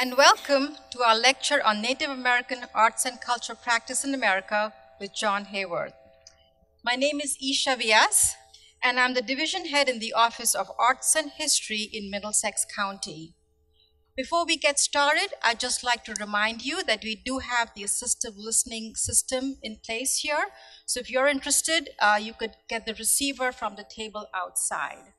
and welcome to our lecture on Native American Arts and Culture Practice in America with John Haworth. My name is Isha Vyas, and I'm the division head in the Office of Arts and History in Middlesex County. Before we get started, I'd just like to remind you that we do have the assistive listening system in place here. So if you're interested, uh, you could get the receiver from the table outside.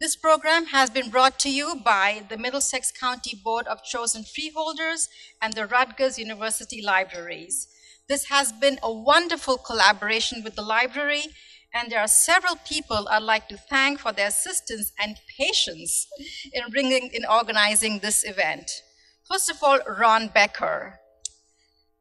This program has been brought to you by the Middlesex County Board of Chosen Freeholders and the Rutgers University Libraries. This has been a wonderful collaboration with the library and there are several people I'd like to thank for their assistance and patience in bringing, in organizing this event. First of all, Ron Becker.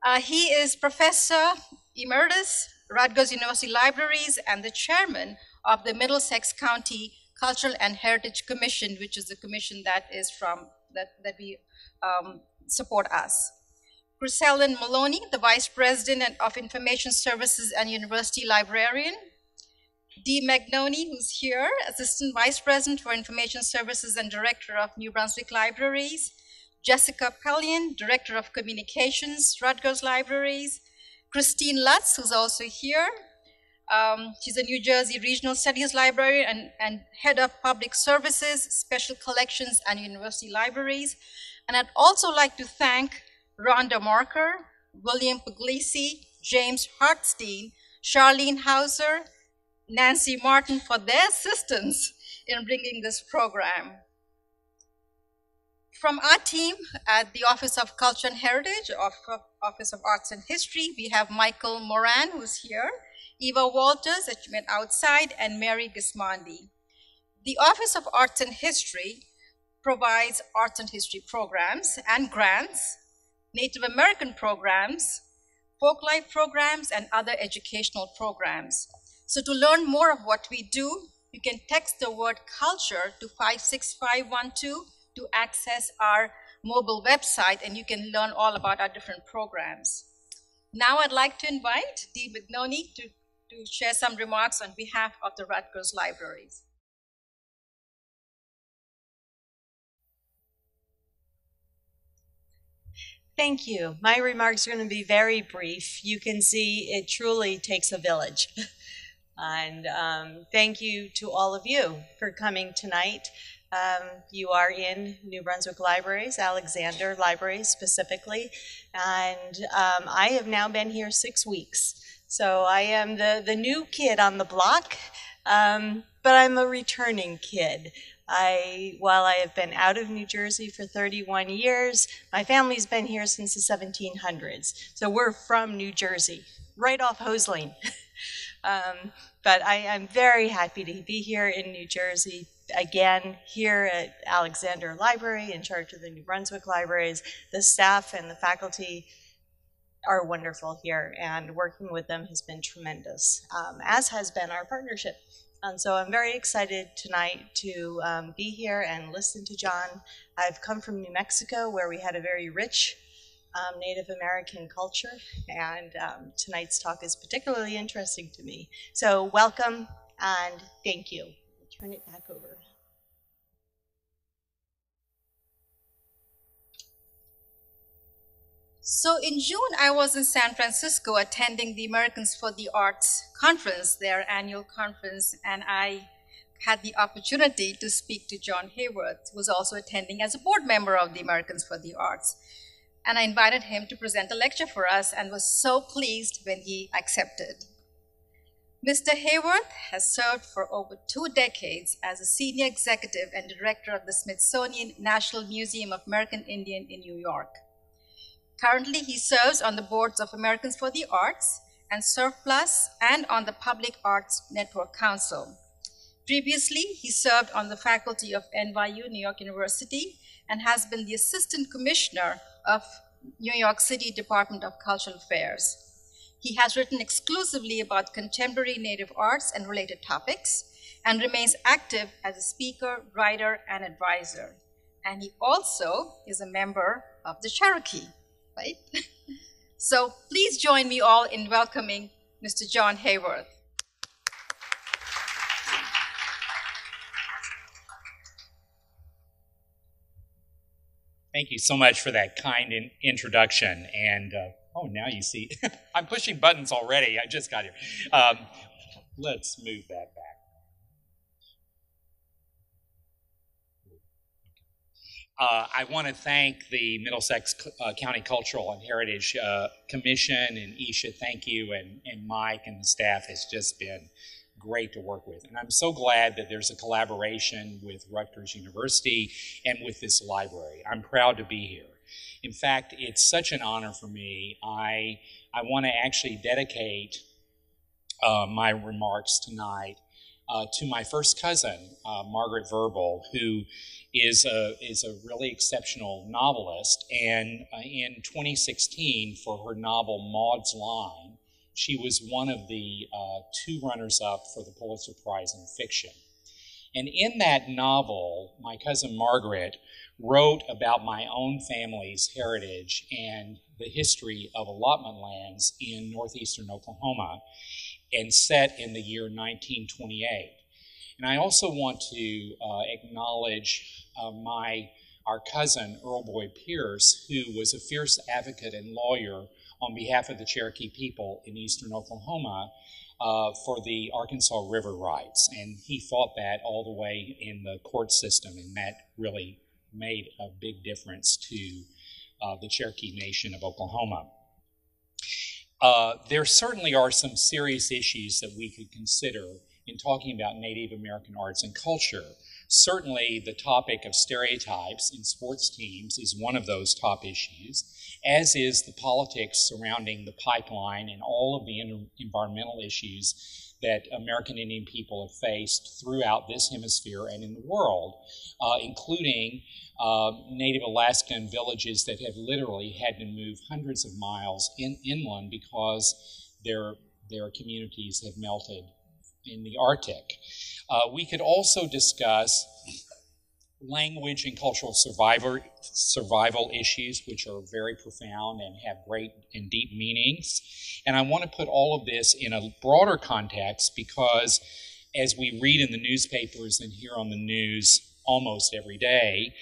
Uh, he is Professor Emeritus, Rutgers University Libraries, and the chairman of the Middlesex County Cultural and Heritage Commission, which is the commission that is from, that, that we um, support us. Krisellen Maloney, the Vice President of Information Services and University Librarian. Dee Magnoni, who's here, Assistant Vice President for Information Services and Director of New Brunswick Libraries, Jessica Pellien, Director of Communications, Rutgers Libraries, Christine Lutz, who's also here. Um, she's a New Jersey Regional Studies Librarian and, and Head of Public Services, Special Collections, and University Libraries. And I'd also like to thank Rhonda Marker, William Puglisi, James Hartstein, Charlene Hauser, Nancy Martin for their assistance in bringing this program. From our team at the Office of Culture and Heritage, Office of Arts and History, we have Michael Moran, who's here, Eva Walters, that you met outside, and Mary Gismondi. The Office of Arts and History provides arts and history programs and grants, Native American programs, folklife programs, and other educational programs. So to learn more of what we do, you can text the word culture to 56512 to access our mobile website and you can learn all about our different programs. Now I'd like to invite Dee Magnoni to, to share some remarks on behalf of the Rutgers Libraries. Thank you. My remarks are going to be very brief. You can see it truly takes a village. And um, thank you to all of you for coming tonight. Um, you are in New Brunswick Libraries, Alexander Libraries specifically, and um, I have now been here six weeks. So I am the, the new kid on the block, um, but I'm a returning kid. I, while I have been out of New Jersey for 31 years, my family's been here since the 1700s. So we're from New Jersey, right off Hoselene. Um, but I am very happy to be here in New Jersey again here at Alexander Library in charge of the New Brunswick libraries. The staff and the faculty are wonderful here and working with them has been tremendous, um, as has been our partnership. And so I'm very excited tonight to um, be here and listen to John. I've come from New Mexico where we had a very rich um, Native American culture, and um, tonight's talk is particularly interesting to me. So, welcome and thank you. Turn it back over. So in June, I was in San Francisco attending the Americans for the Arts conference, their annual conference, and I had the opportunity to speak to John Haworth, who was also attending as a board member of the Americans for the Arts and I invited him to present a lecture for us and was so pleased when he accepted. Mr. Haworth has served for over two decades as a senior executive and director of the Smithsonian National Museum of American Indian in New York. Currently, he serves on the boards of Americans for the Arts and Surplus and on the Public Arts Network Council. Previously, he served on the faculty of NYU, New York University, and has been the assistant commissioner of New York City Department of Cultural Affairs. He has written exclusively about contemporary Native arts and related topics and remains active as a speaker, writer, and advisor. And he also is a member of the Cherokee, right? so please join me all in welcoming Mr. John Haworth. Thank you so much for that kind in- introduction. And uh, oh, now you see, I'm pushing buttons already. I just got here. Um, let's move that back. Uh, I want to thank the Middlesex uh, County Cultural and Heritage uh, Commission and Isha, thank you, and, and Mike and the staff has just been great to work with. And I'm so glad that there's a collaboration with Rutgers University and with this library. I'm proud to be here. In fact, it's such an honor for me. I, I want to actually dedicate uh, my remarks tonight uh, to my first cousin, uh, Margaret Verble, who is a, is a really exceptional novelist. And uh, in 2016, for her novel Maud's Line, she was one of the uh, two runners up for the Pulitzer Prize in Fiction. And in that novel, my cousin Margaret wrote about my own family's heritage and the history of allotment lands in northeastern Oklahoma and set in the year 1928. And I also want to uh, acknowledge uh, my our cousin Earl Boyd Pierce, who was a fierce advocate and lawyer on behalf of the Cherokee people in eastern Oklahoma uh, for the Arkansas River rights, and he fought that all the way in the court system, and that really made a big difference to uh, the Cherokee Nation of Oklahoma. Uh, there certainly are some serious issues that we could consider in talking about Native American arts and culture. Certainly, the topic of stereotypes in sports teams is one of those top issues, as is the politics surrounding the pipeline and all of the environmental issues that American Indian people have faced throughout this hemisphere and in the world, uh, including uh, Native Alaskan villages that have literally had to move hundreds of miles in, inland because their, their communities have melted in the Arctic. Uh, we could also discuss language and cultural survivor, survival issues, which are very profound and have great and deep meanings. And I want to put all of this in a broader context because as we read in the newspapers and hear on the news almost every day,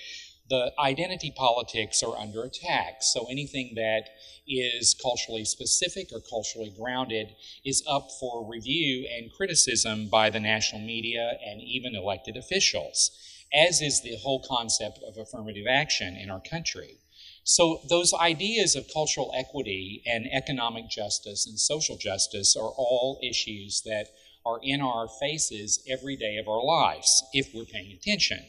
the identity politics are under attack. So anything that is culturally specific or culturally grounded is up for review and criticism by the national media and even elected officials, as is the whole concept of affirmative action in our country. So, those ideas of cultural equity and economic justice and social justice are all issues that are in our faces every day of our lives if we're paying attention.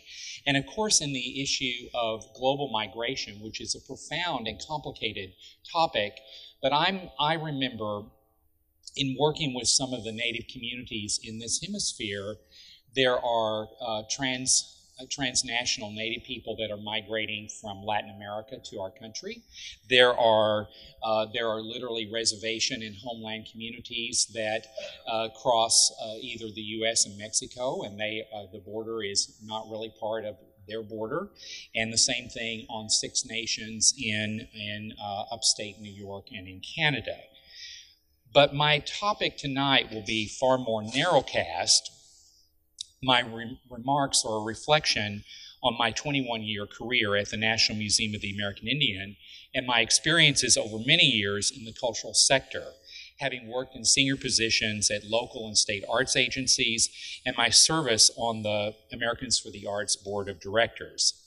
And of course, in the issue of global migration, which is a profound and complicated topic, but I'm, I remember in working with some of the native communities in this hemisphere, there are uh, trans transnational Native people that are migrating from Latin America to our country. There are uh, there are literally reservation and homeland communities that uh, cross uh, either the U.S. and Mexico, and they uh, the border is not really part of their border, and the same thing on Six Nations in in uh, upstate New York and in Canada. But my topic tonight will be far more narrowcast my re- remarks are a reflection on my 21 year career at the National Museum of the American Indian and my experiences over many years in the cultural sector, having worked in senior positions at local and state arts agencies and my service on the Americans for the Arts Board of Directors.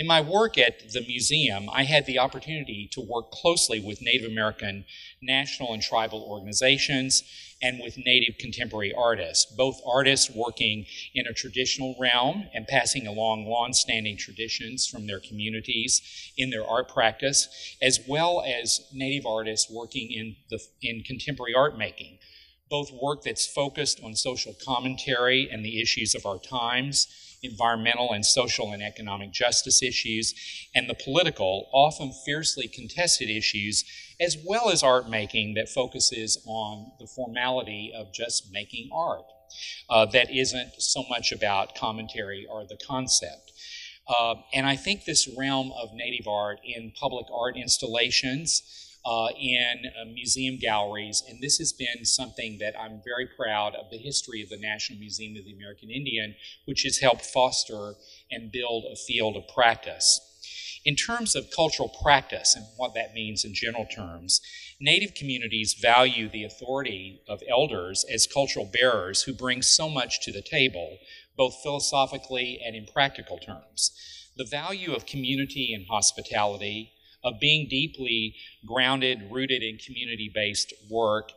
In my work at the museum, I had the opportunity to work closely with Native American national and tribal organizations and with Native contemporary artists, both artists working in a traditional realm and passing along long-standing traditions from their communities in their art practice, as well as Native artists working in, the, in contemporary art making, both work that's focused on social commentary and the issues of our times, environmental and social and economic justice issues, and the political, often fiercely contested issues as well as art making that focuses on the formality of just making art. Uh, that isn't so much about commentary or the concept. Uh, and I think this realm of native art in public art installations, uh, in uh, museum galleries, and this has been something that I'm very proud of the history of the National Museum of the American Indian, which has helped foster and build a field of practice. In terms of cultural practice and what that means in general terms, Native communities value the authority of elders as cultural bearers who bring so much to the table, both philosophically and in practical terms. The value of community and hospitality, of being deeply grounded, rooted in community based work,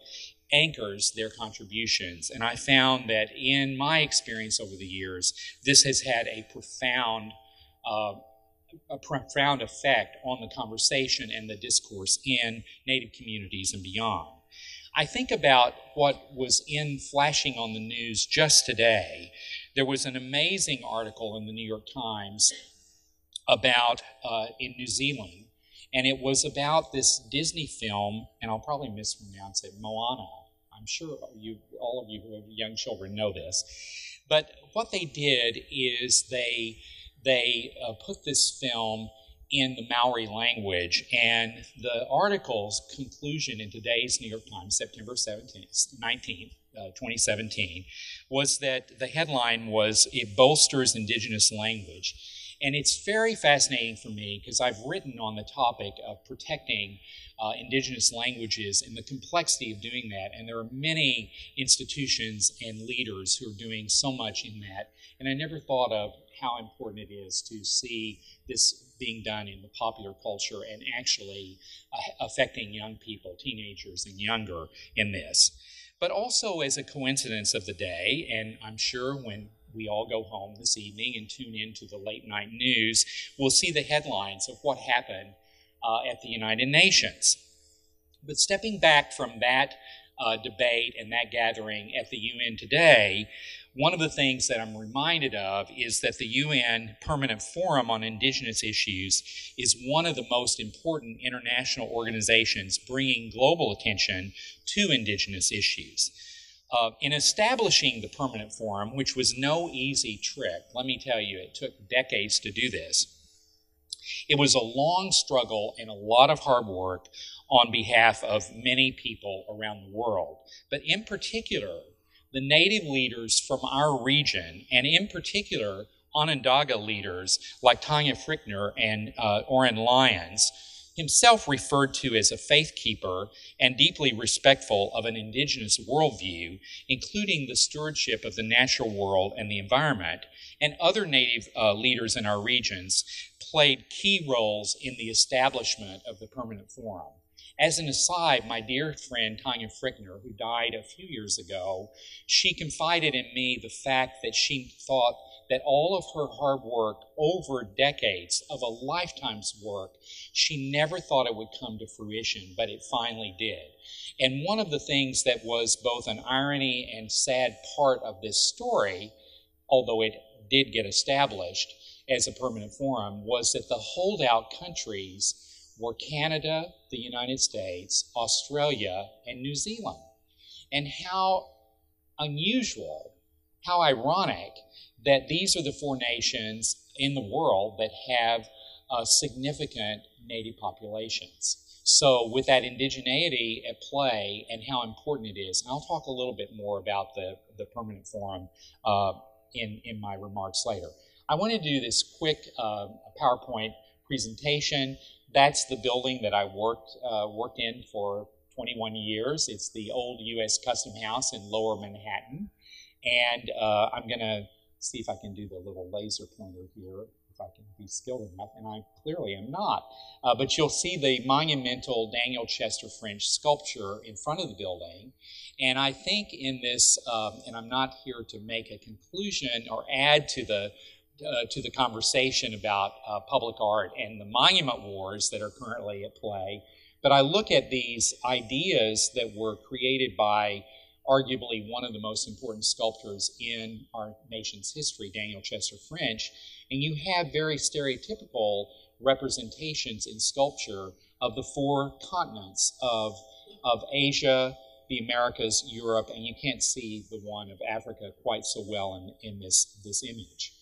anchors their contributions. And I found that in my experience over the years, this has had a profound, uh, a profound effect on the conversation and the discourse in Native communities and beyond. I think about what was in flashing on the news just today. There was an amazing article in the New York Times about uh, in New Zealand, and it was about this Disney film, and I'll probably mispronounce it, Moana I'm sure you, all of you who have young children know this. But what they did is they they uh, put this film in the Maori language, and the article's conclusion in today's New York Times, September 17th, 19th, uh, 2017, was that the headline was "It bolsters indigenous language." And it's very fascinating for me because I've written on the topic of protecting uh, indigenous languages and the complexity of doing that. And there are many institutions and leaders who are doing so much in that. And I never thought of how important it is to see this being done in the popular culture and actually uh, affecting young people, teenagers and younger in this. But also as a coincidence of the day, and I'm sure when we all go home this evening and tune in to the late night news, we'll see the headlines of what happened uh, at the United Nations. But stepping back from that uh, debate and that gathering at the UN today, one of the things that I'm reminded of is that the UN Permanent Forum on Indigenous Issues is one of the most important international organizations bringing global attention to Indigenous issues. Uh, in establishing the Permanent Forum, which was no easy trick, let me tell you, it took decades to do this. It was a long struggle and a lot of hard work on behalf of many people around the world. But in particular, the native leaders from our region, and in particular, Onondaga leaders like Tonya Frichner and uh, Oren Lyons, himself referred to as a faith keeper and deeply respectful of an indigenous worldview, including the stewardship of the natural world and the environment, and other native uh, leaders in our regions played key roles in the establishment of the permanent forum. As an aside, my dear friend Tonya Frichner, who died a few years ago, she confided in me the fact that she thought that all of her hard work over decades of a lifetime's work, she never thought it would come to fruition, but it finally did. And one of the things that was both an irony and sad part of this story, although it did get established as a permanent forum, was that the holdout countries were Canada, the United States, Australia, and New Zealand. And how unusual, how ironic that these are the four nations in the world that have uh, significant native populations. So, with that indigeneity at play and how important it is, and I'll talk a little bit more about the, the permanent forum uh, in, in my remarks later. I want to do this quick uh, PowerPoint presentation. That's the building that I worked, uh, worked in for 21 years. It's the old U.S. Custom House in Lower Manhattan. And uh, I'm going to see if I can do the little laser pointer here, if I can be skilled enough, and I clearly am not. Uh, but you'll see the monumental Daniel Chester French sculpture in front of the building. And I think in this, um, and I'm not here to make a conclusion or add to the uh, to the conversation about uh, public art and the monument wars that are currently at play. But I look at these ideas that were created by arguably one of the most important sculptors in our nation's history, Daniel Chester French, and you have very stereotypical representations in sculpture of the four continents of, of Asia, the Americas, Europe, and you can't see the one of Africa quite so well in, in this, this image.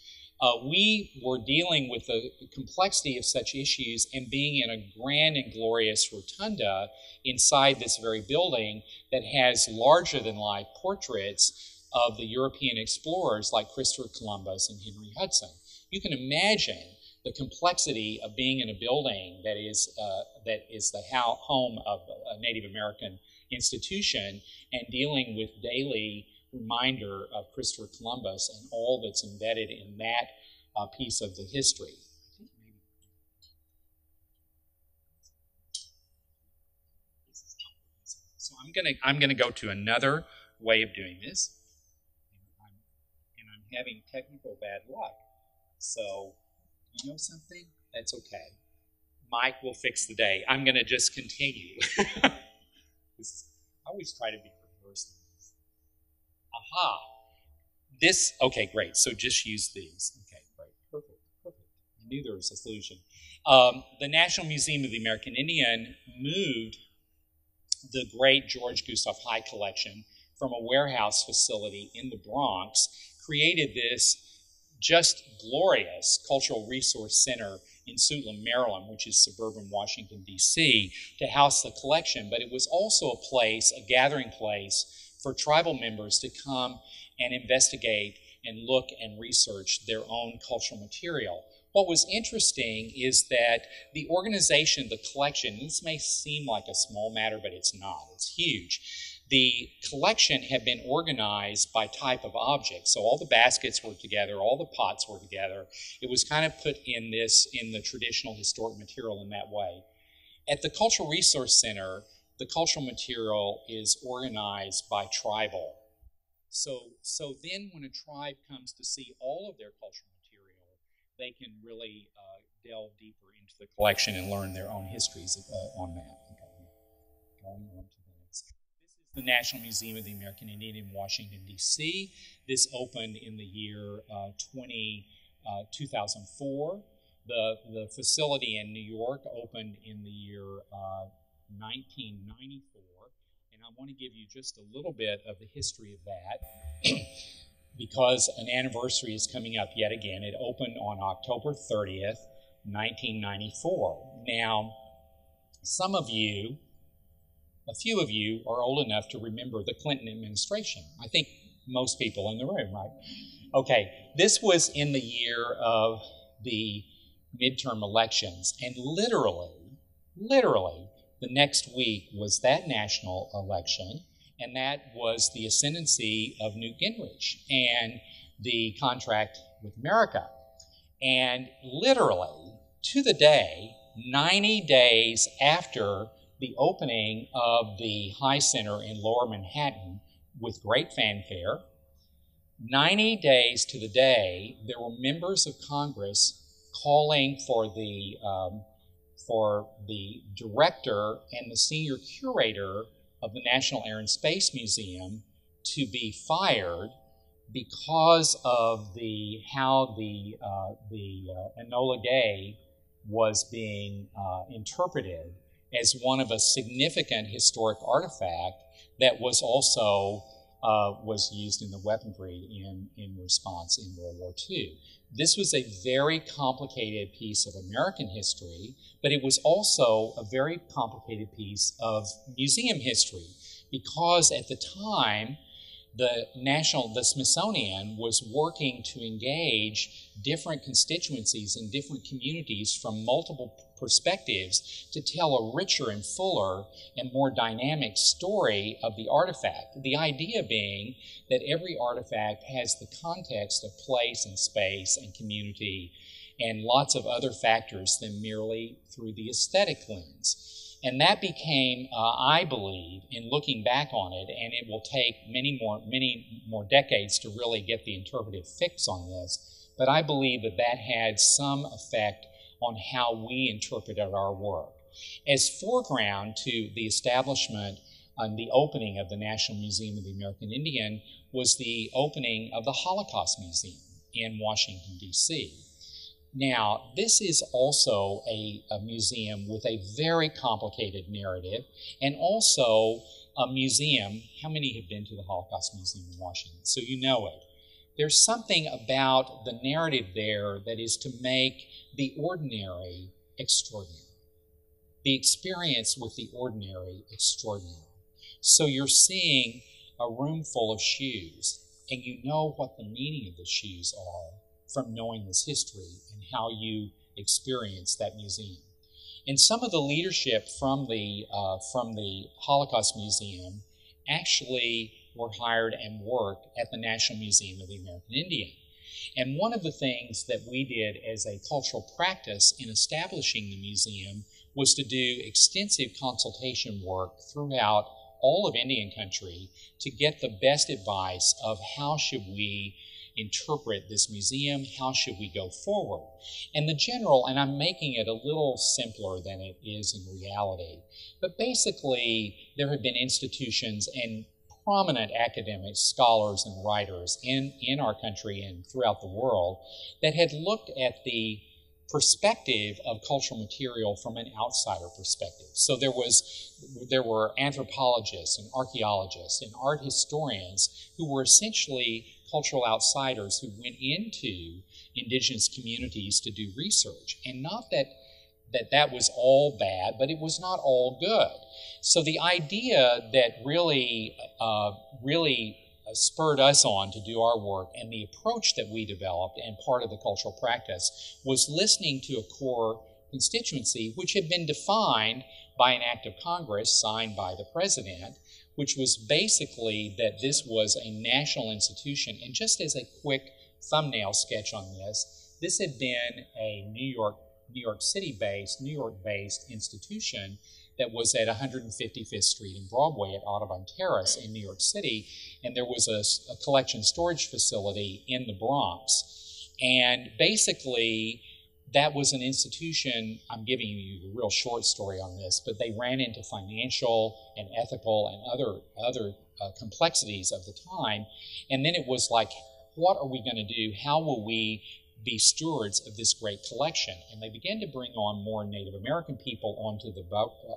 Uh, we were dealing with the complexity of such issues and being in a grand and glorious rotunda inside this very building that has larger than life portraits of the European explorers like Christopher Columbus and Henry Hudson. You can imagine the complexity of being in a building that is uh, that is the home of a Native American institution and dealing with daily reminder of Christopher Columbus and all that's embedded in that uh, piece of the history. So I'm gonna I'm gonna go to another way of doing this, and I'm, and I'm having technical bad luck. So you know something? That's okay. Mike will fix the day. I'm gonna just continue. I always try to be reverse. Aha. This, okay, great. So just use these. Okay, great. Perfect, perfect. I knew there was a solution. Um, the National Museum of the American Indian moved the great George Gustav Heye collection from a warehouse facility in the Bronx, created this just glorious cultural resource center in Suitland, Maryland, which is suburban Washington, D.C., to house the collection. But it was also a place, a gathering place for tribal members to come and investigate and look and research their own cultural material. What was interesting is that the organization, the collection, this may seem like a small matter, but it's not, it's huge. The collection had been organized by type of object. So all the baskets were together, all the pots were together. It was kind of put in this, in the traditional historic material in that way. At the Cultural Resource Center, the cultural material is organized by tribal. So, so then when a tribe comes to see all of their cultural material, they can really uh, delve deeper into the collection and learn their own histories uh, on that. This is the National Museum of the American Indian in Washington, D.C. This opened in the year uh, 20, uh, 2004. The, the facility in New York opened in the year 1994. Uh, and I want to give you just a little bit of the history of that. because an anniversary is coming up yet again. It opened on October 30th, 1994. Now, some of you, a few of you, are old enough to remember the Clinton administration. I think most people in the room, right? Okay, this was in the year of the midterm elections, and literally, literally, the next week was that national election and that was the ascendancy of Newt Gingrich and the contract with America. And literally, to the day, 90 days after the opening of the Heye Center in Lower Manhattan with great fanfare, 90 days to the day, there were members of Congress calling for the um, for the director and the senior curator of the National Air and Space Museum to be fired because of the how the uh, the uh, Enola Gay was being uh, interpreted as one of a significant historic artifact that was also uh, was used in the weaponry in, in response in World War II. This was a very complicated piece of American history, but it was also a very complicated piece of museum history because at the time, the national the smithsonian was working to engage different constituencies and different communities from multiple perspectives to tell a richer and fuller and more dynamic story of the artifact. The idea being that every artifact has the context of place and space and community and lots of other factors than merely through the aesthetic lens. And that became, uh, I believe, in looking back on it, and it will take many more, many more decades to really get the interpretive fix on this, but I believe that that had some effect on how we interpreted our work. As foreground to the establishment and the opening of the National Museum of the American Indian was the opening of the Holocaust Museum in Washington, D.C. Now, this is also a, a, museum with a very complicated narrative and also a museum. How many have been to the Holocaust Museum in Washington? So you know it. There's something about the narrative there that is to make the ordinary extraordinary, the experience with the ordinary extraordinary. So you're seeing a room full of shoes, and you know what the meaning of the shoes are from knowing this history and how you experience that museum. And some of the leadership from the, uh, from the Holocaust Museum actually were hired and worked at the National Museum of the American Indian. And one of the things that we did as a cultural practice in establishing the museum was to do extensive consultation work throughout all of Indian country to get the best advice of how should we interpret this museum, how should we go forward. And the general, and I'm making it a little simpler than it is in reality, but basically there have been institutions and prominent academics, scholars, and writers in, in our country and throughout the world that had looked at the perspective of cultural material from an outsider perspective. So there was there were anthropologists and archaeologists and art historians who were essentially cultural outsiders who went into indigenous communities to do research. And not that that that was all bad, but it was not all good. So the idea that really, uh, really spurred us on to do our work and the approach that we developed and part of the cultural practice was listening to a core constituency which had been defined by an act of Congress signed by the president, which was basically that this was a national institution. And just as a quick thumbnail sketch on this, this had been a New York New York City based, New York based institution that was at 155th Street and Broadway at Audubon Terrace in New York City. And there was a, a collection storage facility in the Bronx. And basically, that was an institution. I'm giving you the real short story on this, but they ran into financial and ethical and other other uh, complexities of the time, and then it was like, what are we going to do? How will we be stewards of this great collection. And they began to bring on more Native American people onto the,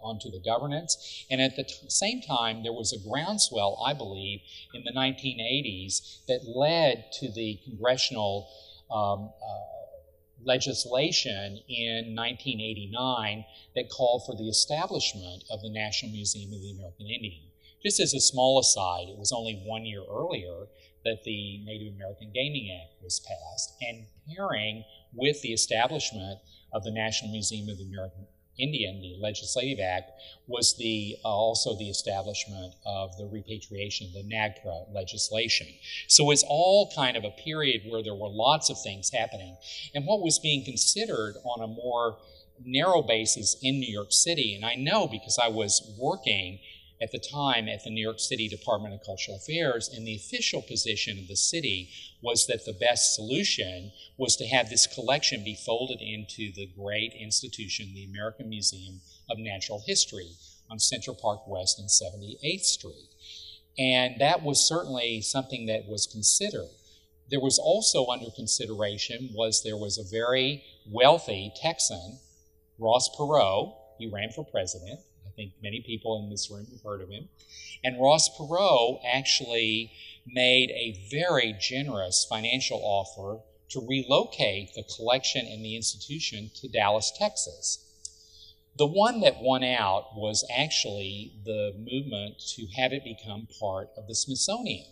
onto the governance. And at the t- same time, there was a groundswell, I believe, in the 1980s that led to the congressional um, uh, legislation in 1989 that called for the establishment of the National Museum of the American Indian. Just as a small aside, it was only one year earlier that the Native American Gaming Act was passed, and pairing with the establishment of the National Museum of the American Indian, the Legislative Act, was the uh, also the establishment of the repatriation, the NAGPRA legislation. So it's all kind of a period where there were lots of things happening. And what was being considered on a more narrow basis in New York City, and I know because I was working at the time at the New York City Department of Cultural Affairs, and the official position of the city was that the best solution was to have this collection be folded into the great institution, the American Museum of Natural History on Central Park West and 78th Street. And that was certainly something that was considered. There was also under consideration was there was a very wealthy Texan, Ross Perot, he ran for president, think many people in this room have heard of him. And Ross Perot actually made a very generous financial offer to relocate the collection and the institution to Dallas, Texas. The one that won out was actually the movement to have it become part of the Smithsonian.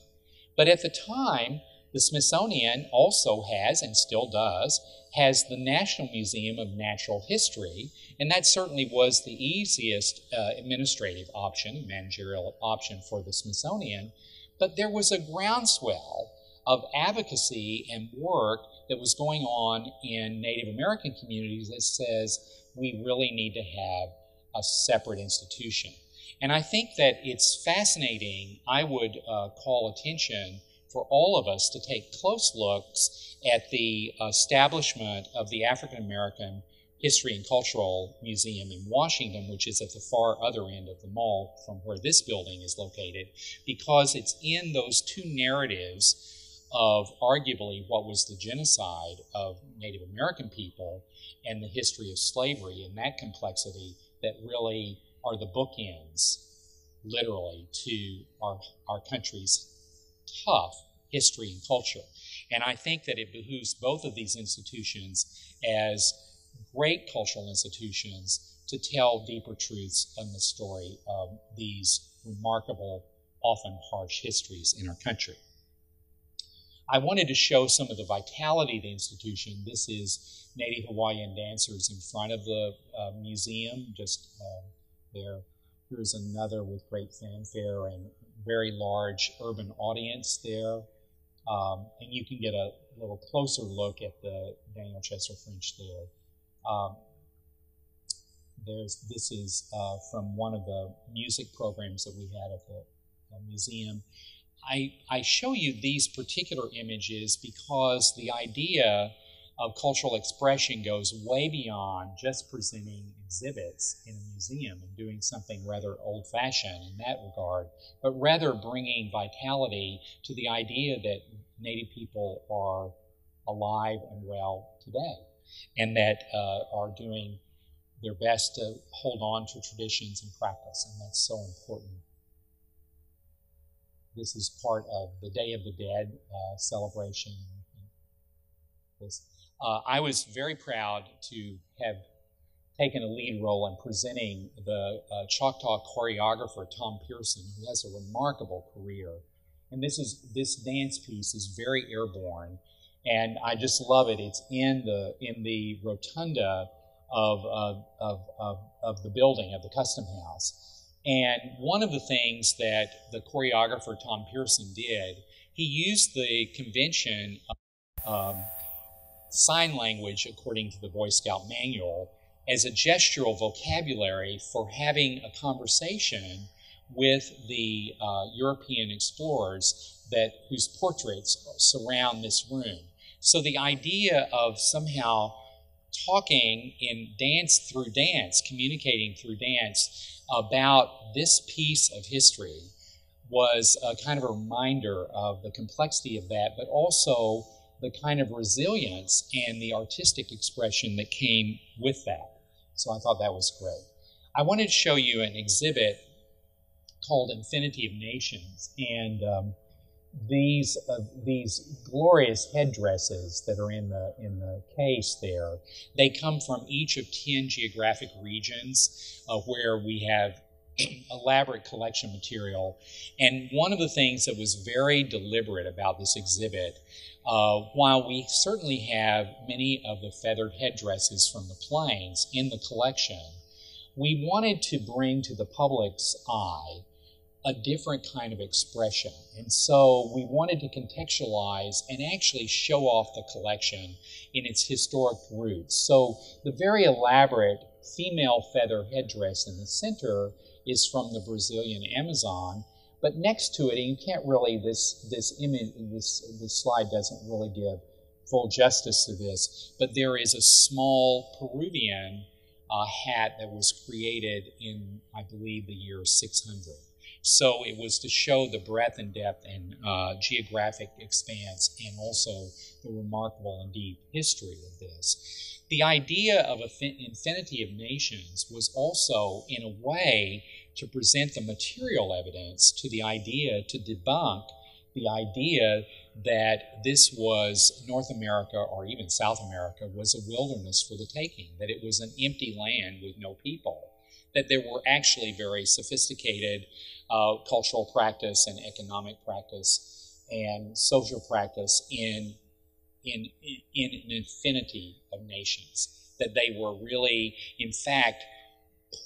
But at the time, the Smithsonian also has, and still does, has the National Museum of Natural History, and that certainly was the easiest uh, administrative option, managerial option for the Smithsonian. But there was a groundswell of advocacy and work that was going on in Native American communities that says we really need to have a separate institution. And I think that it's fascinating. I would uh, call attention for all of us to take close looks at the establishment of the African American History and Cultural Museum in Washington, which is at the far other end of the mall from where this building is located, because it's in those two narratives of arguably what was the genocide of Native American people and the history of slavery and that complexity that really are the bookends, literally, to our, our country's tough history and culture. And I think that it behooves both of these institutions as great cultural institutions to tell deeper truths in the story of these remarkable, often harsh histories in our country. I wanted to show some of the vitality of the institution. This is Native Hawaiian dancers in front of the uh, museum, just uh, there. Here's another with great fanfare and very large urban audience there. Um, and you can get a little closer look at the Daniel Chester French there. Um, there's, this is uh, from one of the music programs that we had at the, the museum. I, I show you these particular images because the idea of cultural expression goes way beyond just presenting exhibits in a museum and doing something rather old fashioned in that regard, but rather bringing vitality to the idea that Native people are alive and well today and that uh, are doing their best to hold on to traditions and practice, and that's so important. This is part of the Day of the Dead uh, celebration. This, uh, I was very proud to have taken a lead role in presenting the uh, Choctaw choreographer Tom Pearson, who has a remarkable career. And this is this dance piece is very airborne, and I just love it. It's in the in the rotunda of, of, of, of the building, of the custom house. And one of the things that the choreographer Tom Pearson did, he used the convention of um, sign language according to the Boy Scout manual as a gestural vocabulary for having a conversation with the uh, European explorers that whose portraits surround this room. So the idea of somehow talking in dance through dance, communicating through dance about this piece of history was a kind of a reminder of the complexity of that, but also the kind of resilience and the artistic expression that came with that. So I thought that was great. I wanted to show you an exhibit called Infinity of Nations, and um, these uh, these glorious headdresses that are in the in the case there they come from each of 10 geographic regions uh, where we have elaborate collection material and one of the things that was very deliberate about this exhibit uh, while we certainly have many of the feathered headdresses from the plains in the collection we wanted to bring to the public's eye a different kind of expression. And so we wanted to contextualize and actually show off the collection in its historic roots. So the very elaborate female feather headdress in the center is from the Brazilian Amazon. But next to it, and you can't really, this, this image, this, this slide doesn't really give full justice to this, but there is a small Peruvian uh, hat that was created in, I believe, the year 600. So it was to show the breadth and depth and uh, geographic expanse and also the remarkable and deep history of this. The idea of infinity of nations was also, in a way, to present the material evidence to the idea, to debunk the idea that this was North America or even South America was a wilderness for the taking, that it was an empty land with no people that there were actually very sophisticated uh, cultural practice and economic practice and social practice in, in, in an infinity of nations. That they were really, in fact,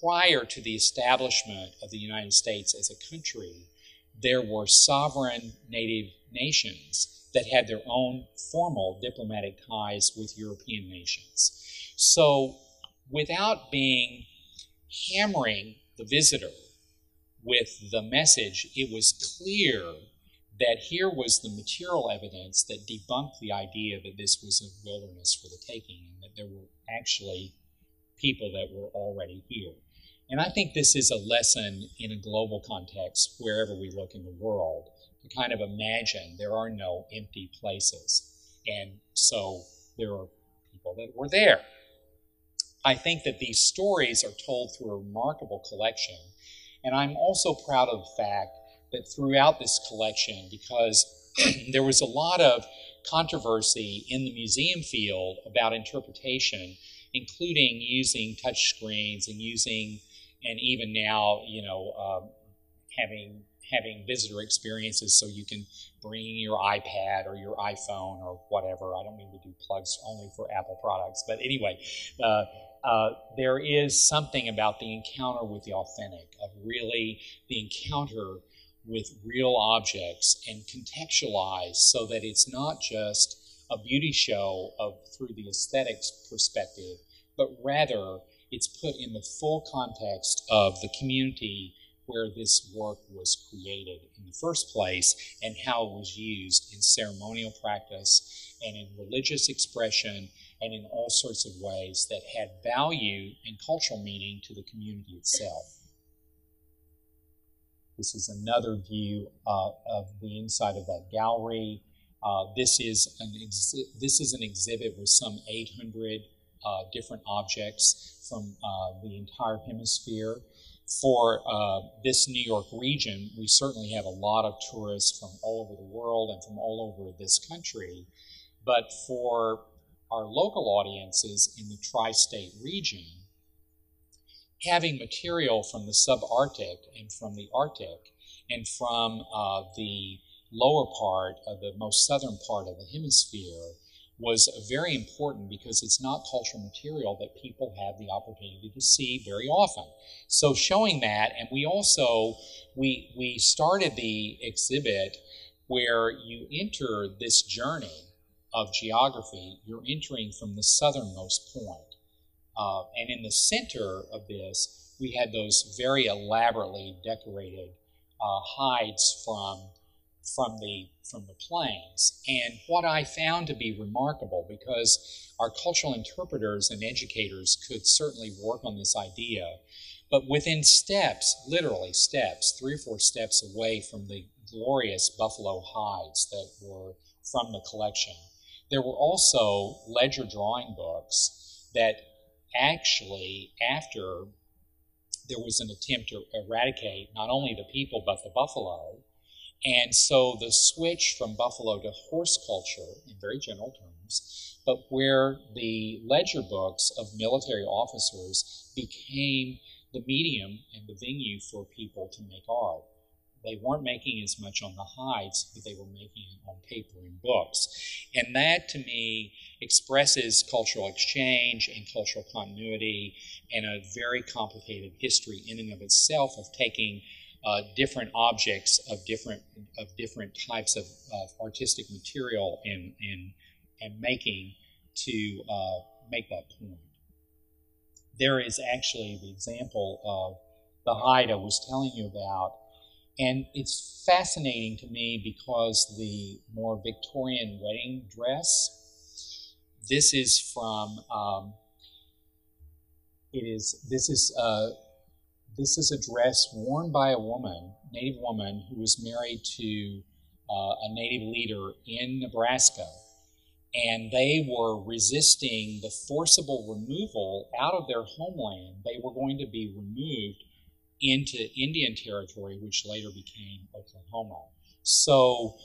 prior to the establishment of the United States as a country, there were sovereign native nations that had their own formal diplomatic ties with European nations. So, without being hammering the visitor with the message, it was clear that here was the material evidence that debunked the idea that this was a wilderness for the taking and that there were actually people that were already here. And I think this is a lesson in a global context, wherever we look in the world, to kind of imagine there are no empty places. And so there are people that were there. I think that these stories are told through a remarkable collection. And I'm also proud of the fact that throughout this collection, because there was a lot of controversy in the museum field about interpretation, including using touch screens and using, and even now, you know, um, having having visitor experiences so you can bring your iPad or your iPhone or whatever. I don't mean to do plugs only for Apple products, but anyway, uh, uh, there is something about the encounter with the authentic, of really the encounter with real objects and contextualized so that it's not just a beauty show of through the aesthetics perspective, but rather it's put in the full context of the community where this work was created in the first place and how it was used in ceremonial practice and in religious expression and in all sorts of ways that had value and cultural meaning to the community itself. This is another view uh, of the inside of that gallery. Uh, this is an exi- this is an exhibit with some 800 uh, different objects from uh, the entire hemisphere. For uh, this New York region, we certainly have a lot of tourists from all over the world and from all over this country. But for our local audiences in the tri state region, having material from the subarctic and from the Arctic and from uh, the lower part of the most southern part of the hemisphere was very important because it's not cultural material that people have the opportunity to see very often. So showing that, and we also we we started the exhibit where you enter this journey of geography. You're entering from the southernmost point. Uh, and in the center of this, we had those very elaborately decorated uh, hides from from the from the plains. And what I found to be remarkable, because our cultural interpreters and educators could certainly work on this idea, but within steps, literally steps, three or four steps away from the glorious buffalo hides that were from the collection, there were also ledger drawing books that actually, after there was an attempt to eradicate not only the people but the buffalo, and so the switch from buffalo to horse culture, in very general terms, but where the ledger books of military officers became the medium and the venue for people to make art. They weren't making as much on the hides, but they were making it on paper and books. And that, to me, expresses cultural exchange and cultural continuity and a very complicated history in and of itself of taking uh, different objects of different of different types of, of artistic material and and and making to uh, make that point. There is actually the example of the hide I was telling you about and it's fascinating to me because the more Victorian wedding dress, this is from, um, it is, this is, uh, this is a dress worn by a woman, native woman, who was married to uh, a native leader in Nebraska. And they were resisting the forcible removal out of their homeland. They were going to be removed into Indian Territory, which later became Oklahoma. So,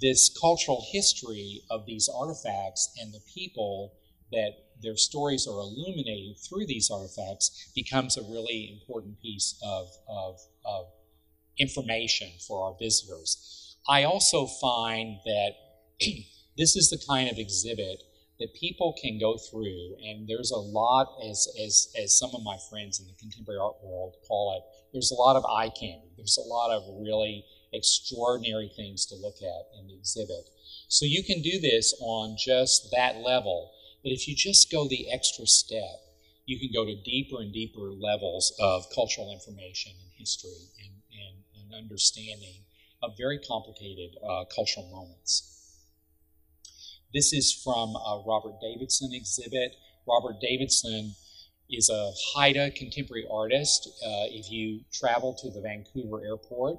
this cultural history of these artifacts and the people that their stories are illuminated through these artifacts becomes a really important piece of, of, of information for our visitors. I also find that this is the kind of exhibit that people can go through, and there's a lot, as, as, as some of my friends in the contemporary art world call it, there's a lot of eye candy. There's a lot of really extraordinary things to look at in the exhibit. So you can do this on just that level, but if you just go the extra step, you can go to deeper and deeper levels of cultural information and history and, and, and understanding of very complicated uh, cultural moments. This is from a Robert Davidson exhibit. Robert Davidson is a Haida contemporary artist. Uh, if you travel to the Vancouver airport,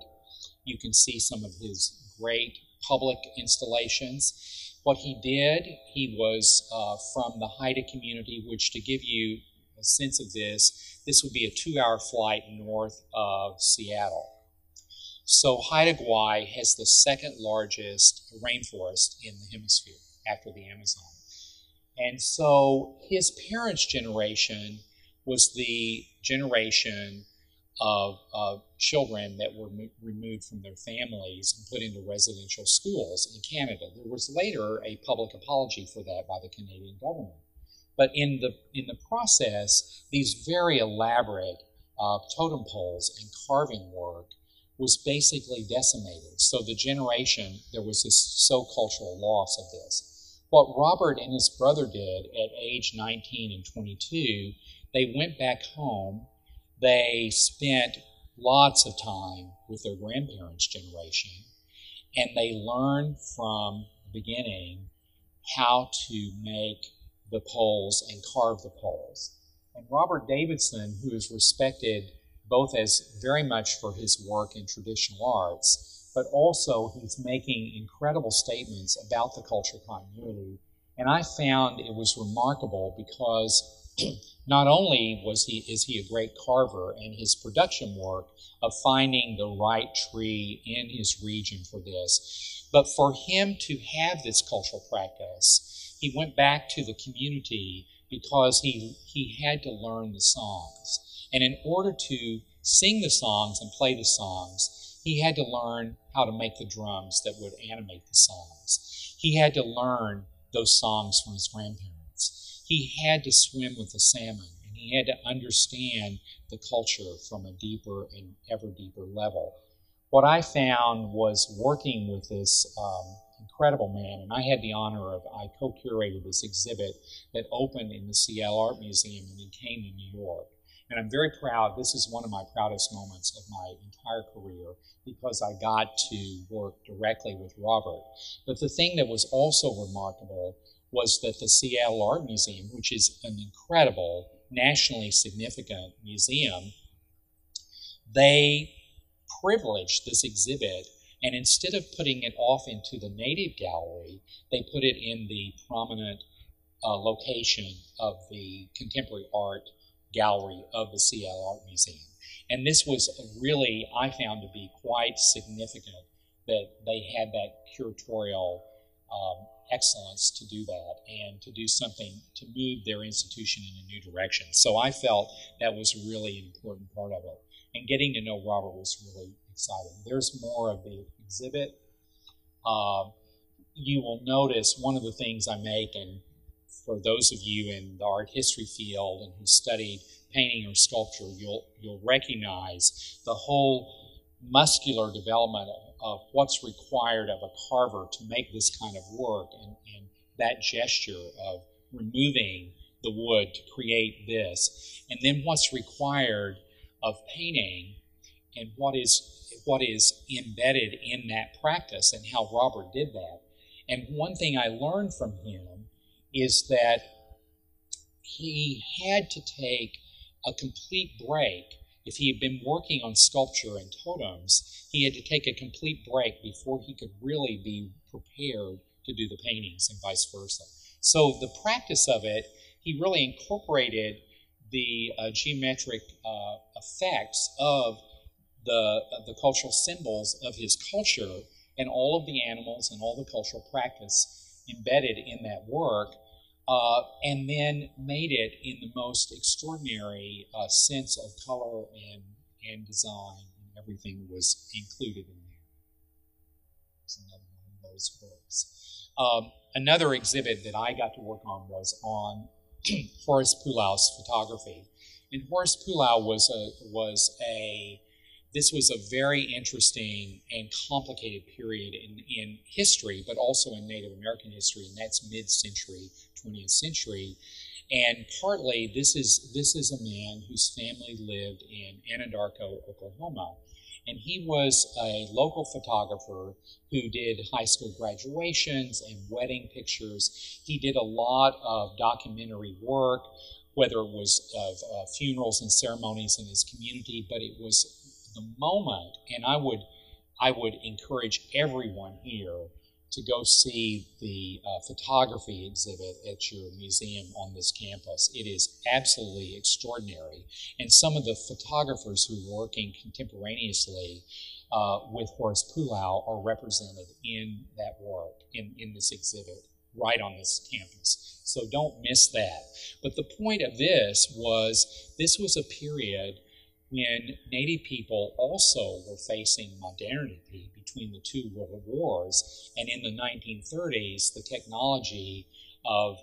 you can see some of his great public installations. What he did, he was uh, from the Haida community, which, to give you a sense of this, this would be a two hour flight north of Seattle. So, Haida Gwaii has the second largest rainforest in the hemisphere after the Amazon. And so his parents' generation was the generation of, of children that were mo- removed from their families and put into residential schools in Canada. There was later a public apology for that by the Canadian government. But in the, in the process, these very elaborate uh, totem poles and carving work was basically decimated. So the generation, there was this so cultural loss of this. What Robert and his brother did at age 19 and 22, they went back home. They spent lots of time with their grandparents' generation, and they learned from the beginning how to make the poles and carve the poles. And Robert Davidson, who is respected both as very much for his work in traditional arts, but also he's making incredible statements about the cultural continuity. And I found it was remarkable because not only was he is he a great carver and his production work of finding the right tree in his region for this, but for him to have this cultural practice, he went back to the community because he he had to learn the songs. And in order to sing the songs and play the songs, he had to learn how to make the drums that would animate the songs. He had to learn those songs from his grandparents. He had to swim with the salmon, and he had to understand the culture from a deeper and ever deeper level. What I found was working with this um, incredible man, and I had the honor of, I co curated this exhibit that opened in the Seattle Art Museum and then came to New York. And I'm very proud. This is one of my proudest moments of my entire career because I got to work directly with Robert. But the thing that was also remarkable was that the Seattle Art Museum, which is an incredible, nationally significant museum, they privileged this exhibit. And instead of putting it off into the native gallery, they put it in the prominent uh, location of the contemporary art gallery of the Seattle Art Museum. And this was really, I found to be quite significant that they had that curatorial um, excellence to do that and to do something to move their institution in a new direction. So I felt that was really an important part of it. And getting to know Robert was really exciting. There's more of the exhibit. Uh, you will notice one of the things I make, and for those of you in the art history field and who studied painting or sculpture, you'll you'll recognize the whole muscular development of, of what's required of a carver to make this kind of work and, and that gesture of removing the wood to create this, and then what's required of painting and what is what is embedded in that practice and how Robert did that. And one thing I learned from him is that he had to take a complete break. If he had been working on sculpture and totems, he had to take a complete break before he could really be prepared to do the paintings and vice versa. So the practice of it, he really incorporated the uh, geometric uh, effects of the, of the cultural symbols of his culture and all of the animals and all the cultural practice embedded in that work uh, and then made it in the most extraordinary uh, sense of color and, and design, and everything was included in there. It's another one of those works. Um, another exhibit that I got to work on was on Horace Poolaw's photography. And Horace Poolaw was a, was a this was a very interesting and complicated period in, in history, but also in Native American history, and that's mid-century 20th century. And partly, this is this is a man whose family lived in Anadarko, Oklahoma, and he was a local photographer who did high school graduations and wedding pictures. He did a lot of documentary work, whether it was of uh, funerals and ceremonies in his community, but it was the moment, and I would I would encourage everyone here to go see the uh, photography exhibit at your museum on this campus. It is absolutely extraordinary. And some of the photographers who are working contemporaneously uh, with Horace Poolaw are represented in that work, in, in this exhibit, right on this campus. So don't miss that. But the point of this was this was a period when Native people also were facing modernity between the two world wars, and in the 1930s, the technology of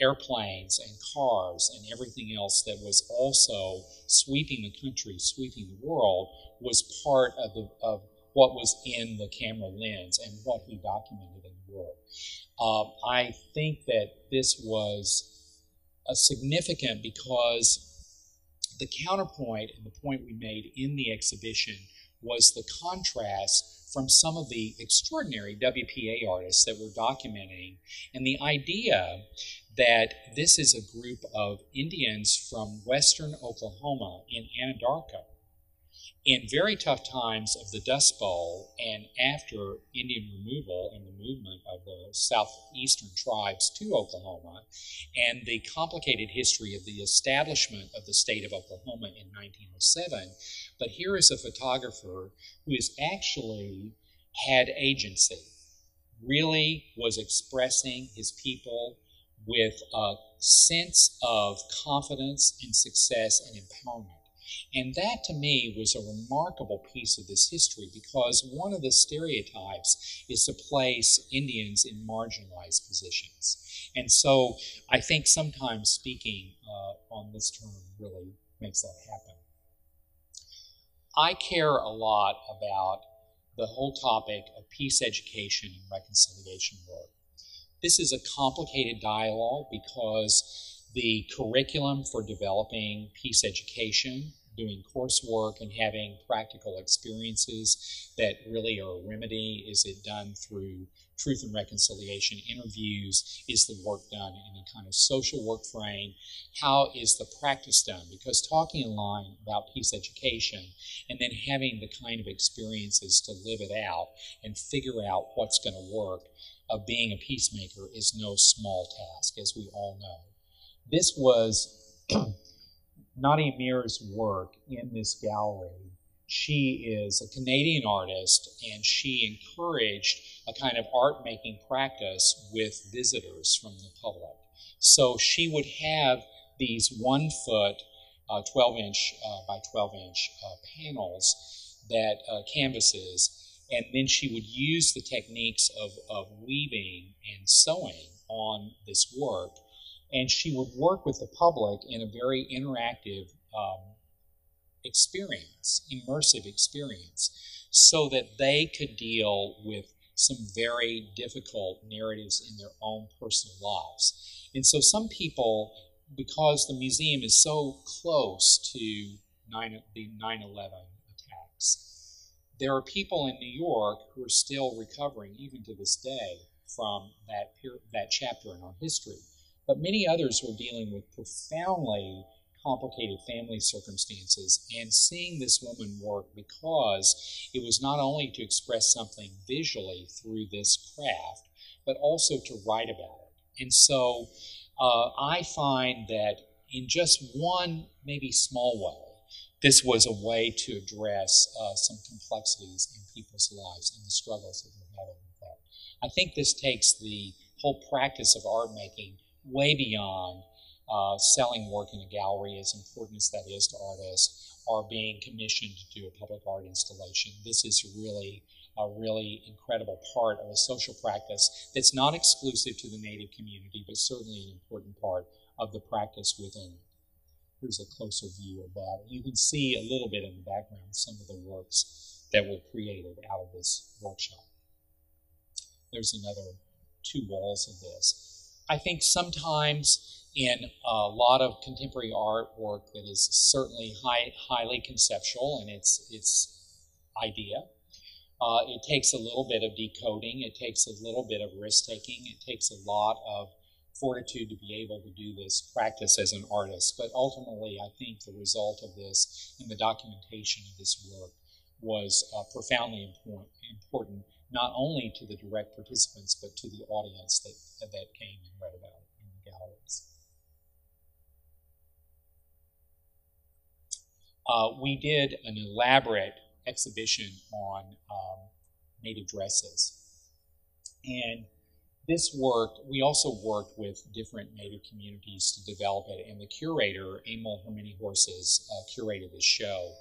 airplanes and cars and everything else that was also sweeping the country, sweeping the world, was part of, the, of what was in the camera lens and what he documented in the world. Um, I think that this was significant because the counterpoint and the point we made in the exhibition was the contrast from some of the extraordinary WPA artists that we're documenting and the idea that this is a group of Indians from western Oklahoma in Anadarko in very tough times of the Dust Bowl and after Indian removal and the movement of the southeastern tribes to Oklahoma and the complicated history of the establishment of the state of Oklahoma in 1907. But here is a photographer who has actually had agency, really was expressing his people with a sense of confidence and success and empowerment. And that to me was a remarkable piece of this history because one of the stereotypes is to place Indians in marginalized positions. And so I think sometimes speaking uh, on this term really makes that happen. I care a lot about the whole topic of peace education and reconciliation work. This is a complicated dialogue because the curriculum for developing peace education, doing coursework, and having practical experiences that really are a remedy? Is it done through truth and reconciliation interviews? Is the work done in a kind of social work frame? How is the practice done? Because talking in line about peace education and then having the kind of experiences to live it out and figure out what's going to work of being a peacemaker is no small task, as we all know. This was Nadia Myre's work in this gallery. She is a Canadian artist and she encouraged a kind of art making practice with visitors from the public. So she would have these one foot, uh, 12 inch uh, by 12 inch uh, panels that uh, canvases and then she would use the techniques of, of weaving and sewing on this work. And she would work with the public in a very interactive um, experience, immersive experience, so that they could deal with some very difficult narratives in their own personal lives. And so some people, because the museum is so close to 9, the 9 11 attacks, there are people in New York who are still recovering, even to this day, from that, that chapter in our history. But many others were dealing with profoundly complicated family circumstances and seeing this woman work because it was not only to express something visually through this craft, but also to write about it. And so uh, I find that in just one, maybe small way, this was a way to address uh, some complexities in people's lives and the struggles that they're having with that. I think this takes the whole practice of art making way beyond uh, selling work in a gallery, as important as that is to artists, or being commissioned to do a public art installation. This is really a really incredible part of a social practice that's not exclusive to the Native community, but certainly an important part of the practice within it. Here's a closer view of that. You can see a little bit in the background some of the works that were created out of this workshop. There's another two walls of this. I think sometimes in a lot of contemporary artwork that is certainly high, highly conceptual in its, its idea, uh, it takes a little bit of decoding, it takes a little bit of risk taking, it takes a lot of fortitude to be able to do this practice as an artist. But ultimately, I think the result of this and the documentation of this work was uh, profoundly important, not only to the direct participants, but to the audience that, that came and read about it in the galleries. Uh, we did an elaborate exhibition on um, native dresses. And this work, we also worked with different Native communities to develop it, and the curator, Emil Her Many Horses, uh, curated this show.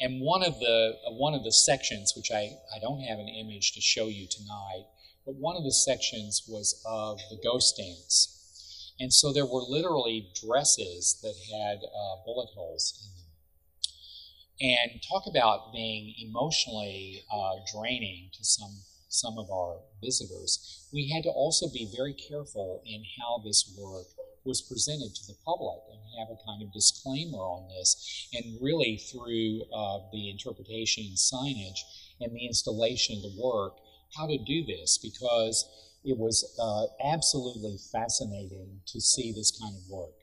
And one of the one of the sections, which I, I don't have an image to show you tonight, but one of the sections was of the ghost dance. And so there were literally dresses that had uh, bullet holes in them. And talk about being emotionally uh, draining to some some of our visitors. We had to also be very careful in how this work was presented to the public and have a kind of disclaimer on this. And really, through uh, the interpretation and signage and the installation of the work, how to do this because it was uh, absolutely fascinating to see this kind of work.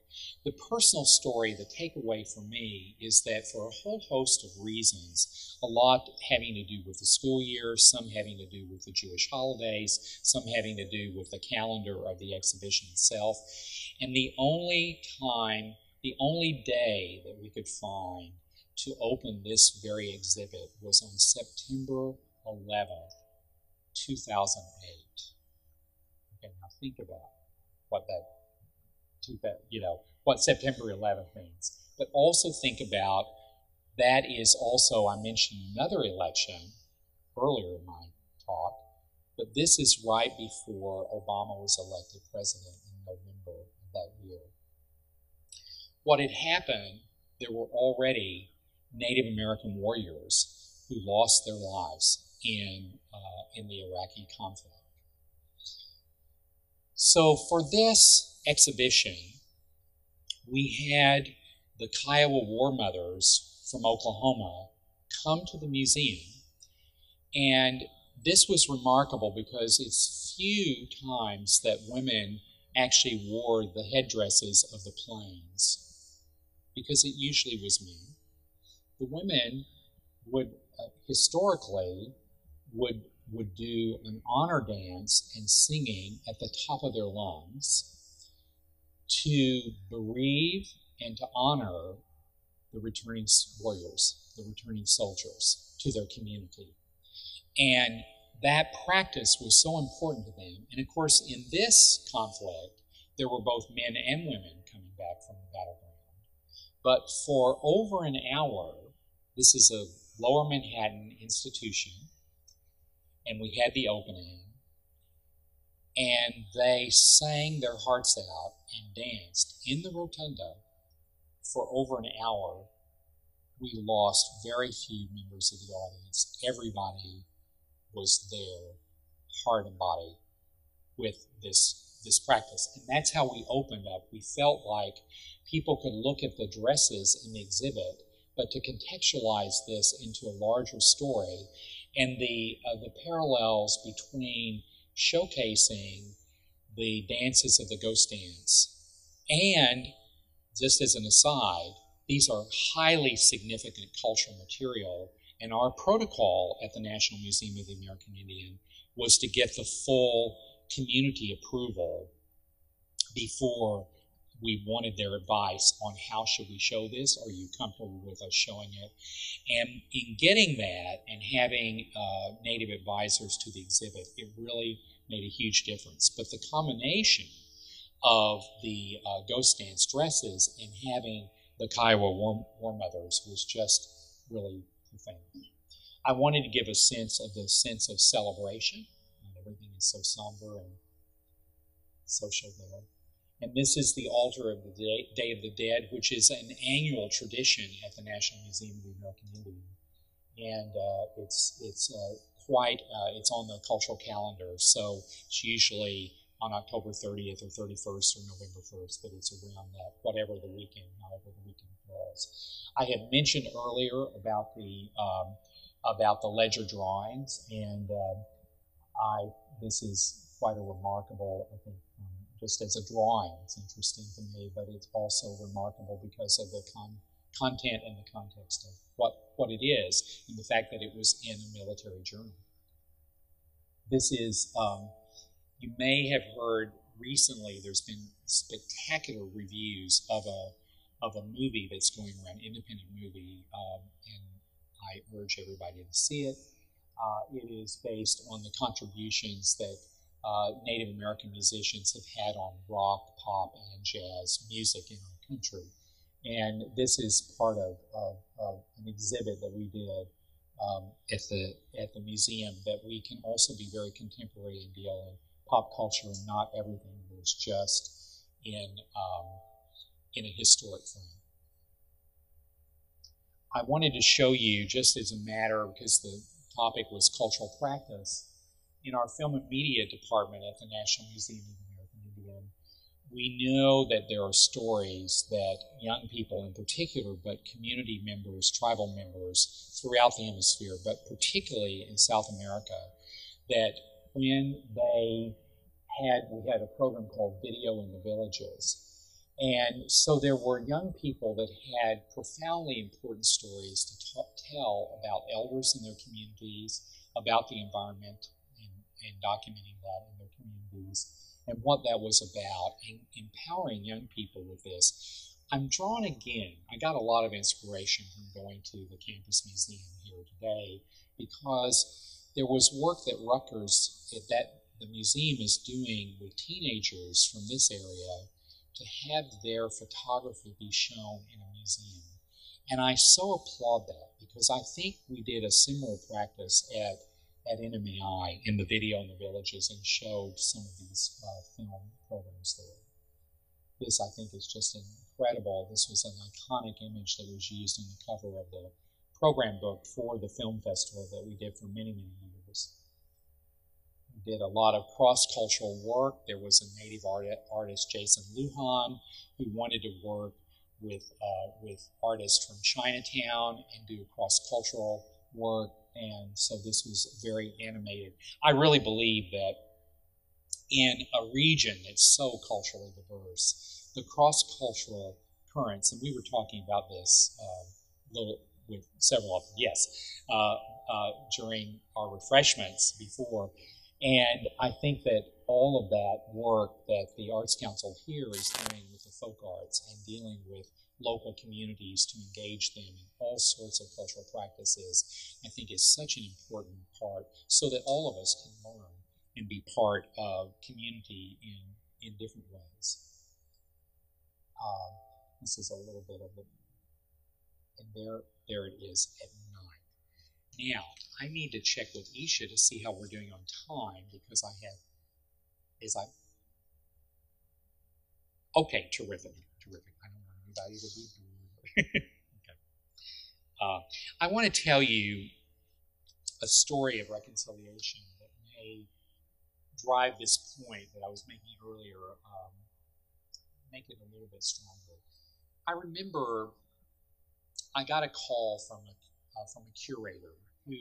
The personal story, the takeaway for me, is that for a whole host of reasons, a lot having to do with the school year, some having to do with the Jewish holidays, some having to do with the calendar of the exhibition itself, and the only time, the only day that we could find to open this very exhibit was on September 11th, 2008. Okay, now think about what that, you know, what September 11th means. But also think about that is also, I mentioned another election earlier in my talk, but this is right before Obama was elected president in November of that year. What had happened, there were already Native American warriors who lost their lives in, uh, in the Iraqi conflict. So for this exhibition, we had the Kiowa War Mothers from Oklahoma come to the museum. And this was remarkable because it's few times that women actually wore the headdresses of the plains, because it usually was men. The women would uh, historically would would do an honor dance and singing at the top of their lungs to bereave and to honor the returning warriors, the returning soldiers to their community. And that practice was so important to them. And of course, in this conflict, there were both men and women coming back from the battleground. But for over an hour, this is a lower Manhattan institution, and we had the opening, and they sang their hearts out and danced in the rotunda for over an hour. We lost very few members of the audience. Everybody was there, heart and body, with this this practice. And that's how we opened up. We felt like people could look at the dresses in the exhibit, but to contextualize this into a larger story and the uh, the parallels between showcasing the dances of the ghost dance. And just as an aside these are highly significant cultural material and our protocol at the national museum of the american indian was to get the full community approval before we wanted their advice on how should we show this? Are you comfortable with us showing it? And in getting that and having uh, native advisors to the exhibit it really made a huge difference. But the combination of the uh, ghost dance dresses and having the kiowa war, war mothers was just really profound. I wanted to give a sense of the sense of celebration. And everything is so somber and social there and this is the altar of the Day, Day of the Dead, which is an annual tradition at the National Museum of the American Indian. And uh, it's, it's uh, quite, uh, it's on the cultural calendar. So it's usually on October 30th or 31st or November 1st, but it's around that, whatever the weekend, however the weekend falls. I had mentioned earlier about the, um, about the ledger drawings, and um, I, this is quite a remarkable, I think, just as a drawing. It's interesting to me, but it's also remarkable because of the con- content and the context of what, what it is and the fact that it was in a military journal. This is, um, you may have heard recently, there's been spectacular reviews of a, of a movie that's going around, independent movie, um, and I urge everybody to see it. Uh, it is based on the contributions that uh, Native American musicians have had on rock, pop, and jazz music in our country. And this is part of, of, of an exhibit that we did um, at the at the museum that we can also be very contemporary and deal in pop culture and not everything was just in um, in a historic frame. I wanted to show you just as a matter because the topic was cultural practice in our film and media department at the National Museum of American Indian we know that there are stories that young people in particular, but community members, tribal members throughout the hemisphere, but particularly in South America, that when they had, we had a program called Video in the Villages. And so there were young people that had profoundly important stories to talk, tell about elders in their communities, about the environment, and, documenting that in their communities and what that was about and empowering young people with this. I'm drawn again. I got a lot of inspiration from going to the campus museum here today because there was work that Rutgers, that the museum is doing with teenagers from this area to have their photography be shown in a museum. And I so applaud that because I think we did a similar practice at at NMAI in the video in the villages and showed some of these uh, film programs there. This, I think, is just incredible. This was an iconic image that was used on the cover of the program book for the film festival that we did for many, many years. We did a lot of cross-cultural work. There was a native art- artist, Jason Lujan, who wanted to work with, uh, with artists from Chinatown and do cross-cultural work and so this was very animated. I really believe that in a region that's so culturally diverse, the cross cultural currents, and we were talking about this uh, little with several of them, yes, uh, uh, during our refreshments before. And I think that all of that work that the Arts Council here is doing with the folk arts and dealing with local communities to engage them in all sorts of cultural practices, I think is such an important part so that all of us can learn and be part of community in, in different ways. Um, this is a little bit of it. And there, there it is at nine. Now, I need to check with Isha to see how we're doing on time because I have, is I, okay, terrific, terrific. I don't value to be okay. uh, I want to tell you a story of reconciliation that may drive this point that I was making earlier, um, make it a little bit stronger. I remember I got a call from a uh, from a curator who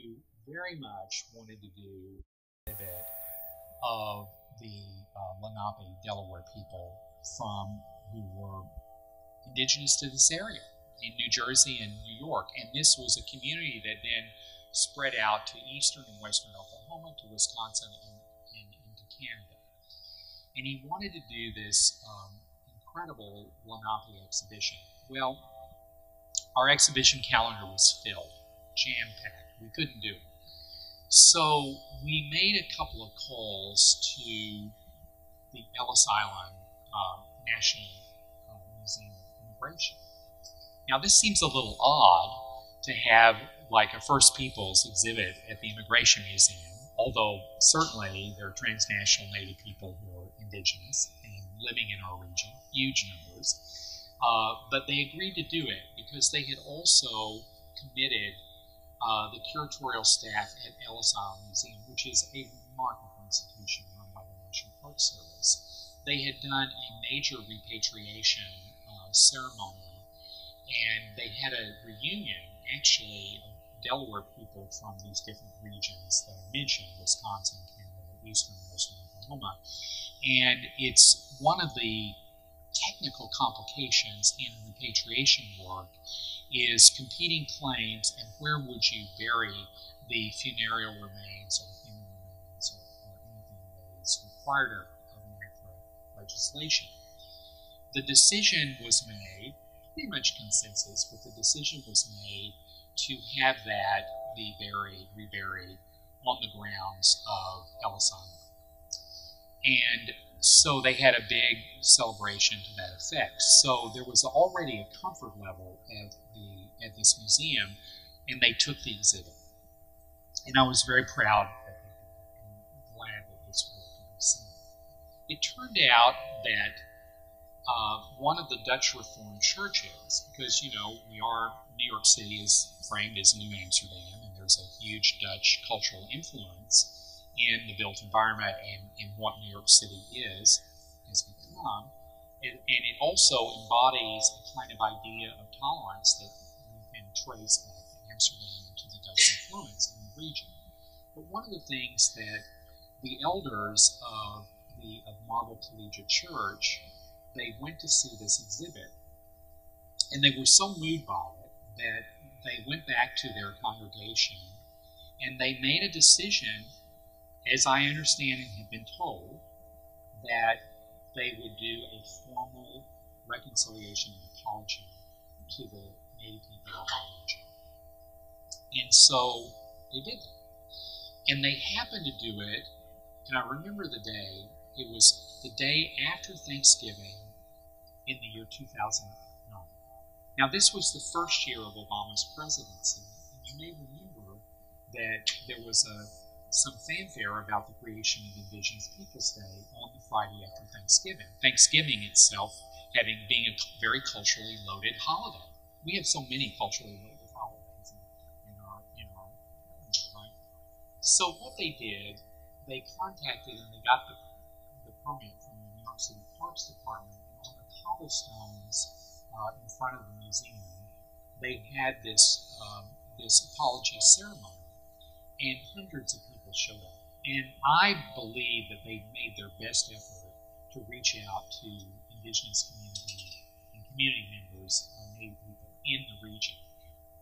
very much wanted to do a bit of the uh, Lenape Delaware people from who were indigenous to this area in New Jersey and New York. And this was a community that then spread out to eastern and western Oklahoma, to Wisconsin, and, and into Canada. And he wanted to do this um, incredible Lenape exhibition. Well, our exhibition calendar was filled, jam packed. We couldn't do it. So we made a couple of calls to the Ellis Island um, National uh, Museum of immigration. Now, this seems a little odd to have like a First Peoples exhibit at the Immigration Museum, although certainly there are transnational Native people who are indigenous and living in our region, huge numbers. Uh, but they agreed to do it because they had also committed uh, the curatorial staff at Ellis Island Museum, which is a remarkable institution run by the National Park Service. They had done a major repatriation ceremony, and they had a reunion actually of Delaware people from these different regions that I mentioned Wisconsin, Canada, Eastern Western Oklahoma. And it's one of the technical complications in repatriation work is competing claims and where would you bury the funereal remains or human remains or, or anything that is required of legislation the decision was made, pretty much consensus, but the decision was made to have that be buried, reburied on the grounds of Ellis. And so they had a big celebration to that effect. So there was already a comfort level at the at this museum, and they took the exhibit. And I was very proud and glad that this work be seen. It turned out that uh, one of the Dutch Reformed churches, because you know we are New York City is framed as New Amsterdam, and there's a huge Dutch cultural influence in the built environment and in what New York City is, has become. And, and it also embodies a kind of idea of tolerance that we can trace back to Amsterdam and to the Dutch influence in the region. But one of the things that the elders of the of Marble Collegiate Church, they went to see this exhibit, and they were so moved by it that they went back to their congregation and they made a decision as I understand and have been told, that they would do a formal reconciliation and apology to the Native people of. And so they did that. And they happened to do it, and I remember the day, it was the day after Thanksgiving in the year 2009. Now, this was the first year of Obama's presidency, and you may remember that there was a some fanfare about the creation of Indigenous Peoples Day on the Friday after Thanksgiving. Thanksgiving itself having being a very culturally loaded holiday. We have so many culturally loaded holidays in, in our in our right. So what they did, they contacted and they got the, the permit from the New York City Parks Department and on the cobblestones uh, in front of the museum. They had this um, this apology ceremony, and hundreds of people up. And I believe that they made their best effort to reach out to indigenous community and community members, uh, Native people in the region.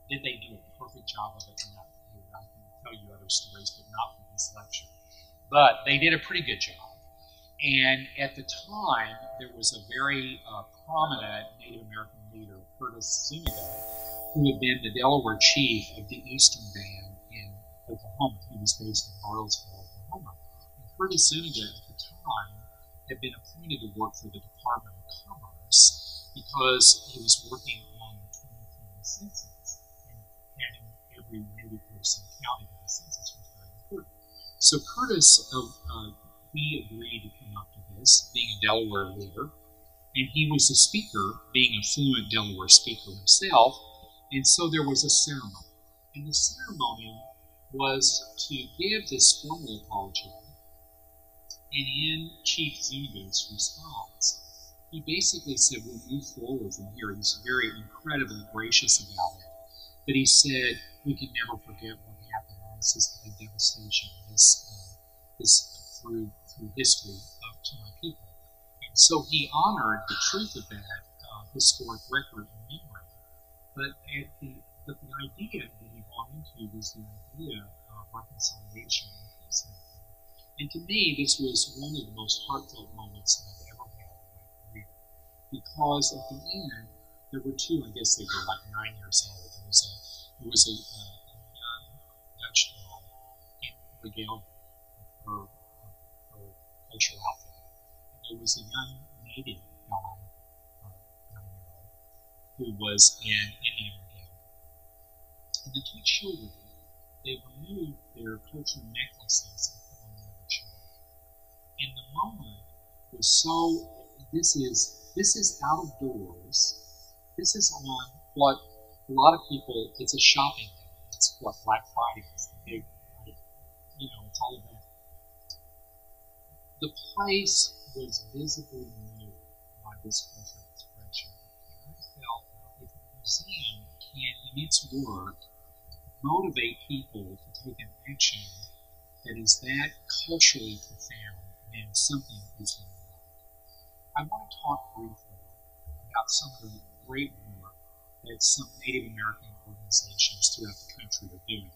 Did they do a perfect job of it? Not I can tell you other stories, but not from this lecture. But they did a pretty good job. And at the time, there was a very uh, prominent Native American leader, Curtis Zunigha, who had been the Delaware chief of the Eastern Band Oklahoma. He was based in Bartlesville, Oklahoma. And Curtis Zunigha at the time had been appointed to work for the Department of Commerce because he was working on the 2020 census and having every native person counted in the census was very important. So Curtis, uh, uh, he agreed to come up to this, being a Delaware leader, and he was a speaker, being a fluent Delaware speaker himself, and so there was a ceremony. And the ceremony was to give this formal apology. And in Chief Zunigha's response, he basically said, We'll move forward from here. He's very incredibly gracious about it. But he said, We can never forget what happened. This is the devastation, this, uh, this through, through history up to my people. And so he honored the truth of that uh, historic record and memory. But at the but the idea into was the idea of reconciliation and peacemaking. And to me, this was one of the most heartfelt moments that I've ever had in my career. Because at the end, there were two, I guess they were like nine years old. There was a, there was a, uh, a young Dutch girl in regaled her, her cultural outfit. And there was a young native guy, uh, who was in Indian and the two children, they removed their cultural necklaces and put on the other child. And the moment was so, this is, this is out of doors. This is on what a lot of people, it's a shopping day. It's what Black Friday is, the big, you know, it's all about. The place was visibly moved by this cultural expression. And I felt if a museum can, in its work, motivate people to take an action that is that culturally profound and something is in I want to talk briefly about some of the great work that some Native American organizations throughout the country are doing.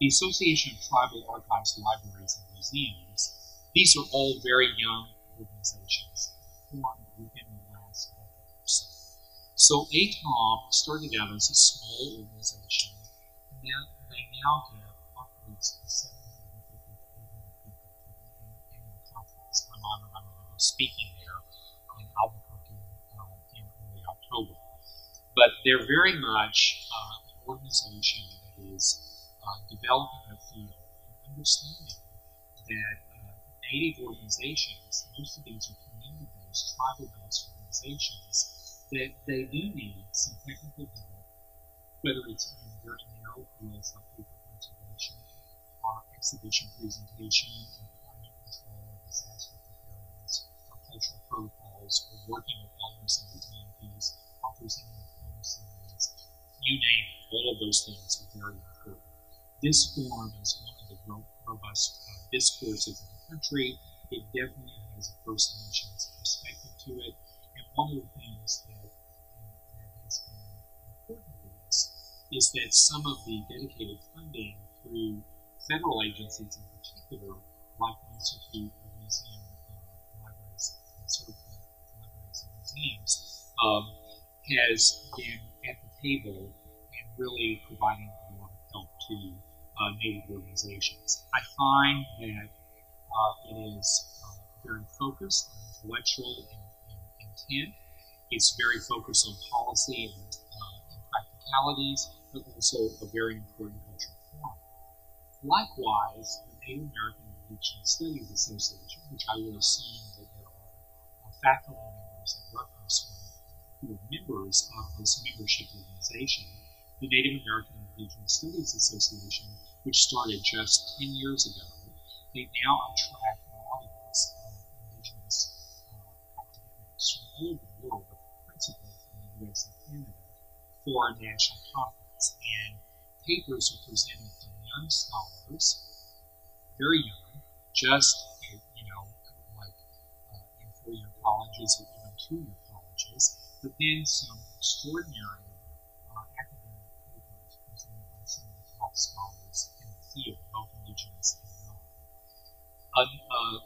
The Association of Tribal Archives, Libraries, and Museums, these are all very young organizations formed within So ATALM started out as a small organization, and they now have upwards of 750 to 800 people to the annual speaking there in Albuquerque uh, in early October. But they're very much uh, an organization that is uh, developing a field and understanding that uh, Native organizations, most of these are community-based, tribal-based organizations, that they do need some technical help, whether it's in very narrow fields like paper conservation, or exhibition presentation, or climate control, or disaster preparedness, or cultural protocols, or working with elders and communities, or presenting poem series, you name it, all of those things are very important. This forum is one of the robust uh, discourses in the country. It definitely has a First Nations perspective to it. And one of the things is that some of the dedicated funding through federal agencies in particular, like the Institute of Museum uh, Libraries and Certified Libraries and Museums, um, has been at the table and really providing a lot of help to uh, Native organizations. I find that uh, it is uh, very focused on intellectual and, and intent. It's very focused on policy and, uh, and, practicalities, but also a very important cultural forum. Likewise, the Native American Indigenous Studies Association, which I will assume that there are faculty members at Rutgers who are members of this membership organization, the Native American Indigenous Studies Association, which started just 10 years ago, they now attract an audience of indigenous uh, from all over the world, principally from the US and Canada, for a national conference. Papers are presented from young scholars, very young, just, you know, like uh, in four-year colleges or even two-year colleges, but then some extraordinary uh, academic papers presented by some of the top scholars in the field, both indigenous and uh, uh,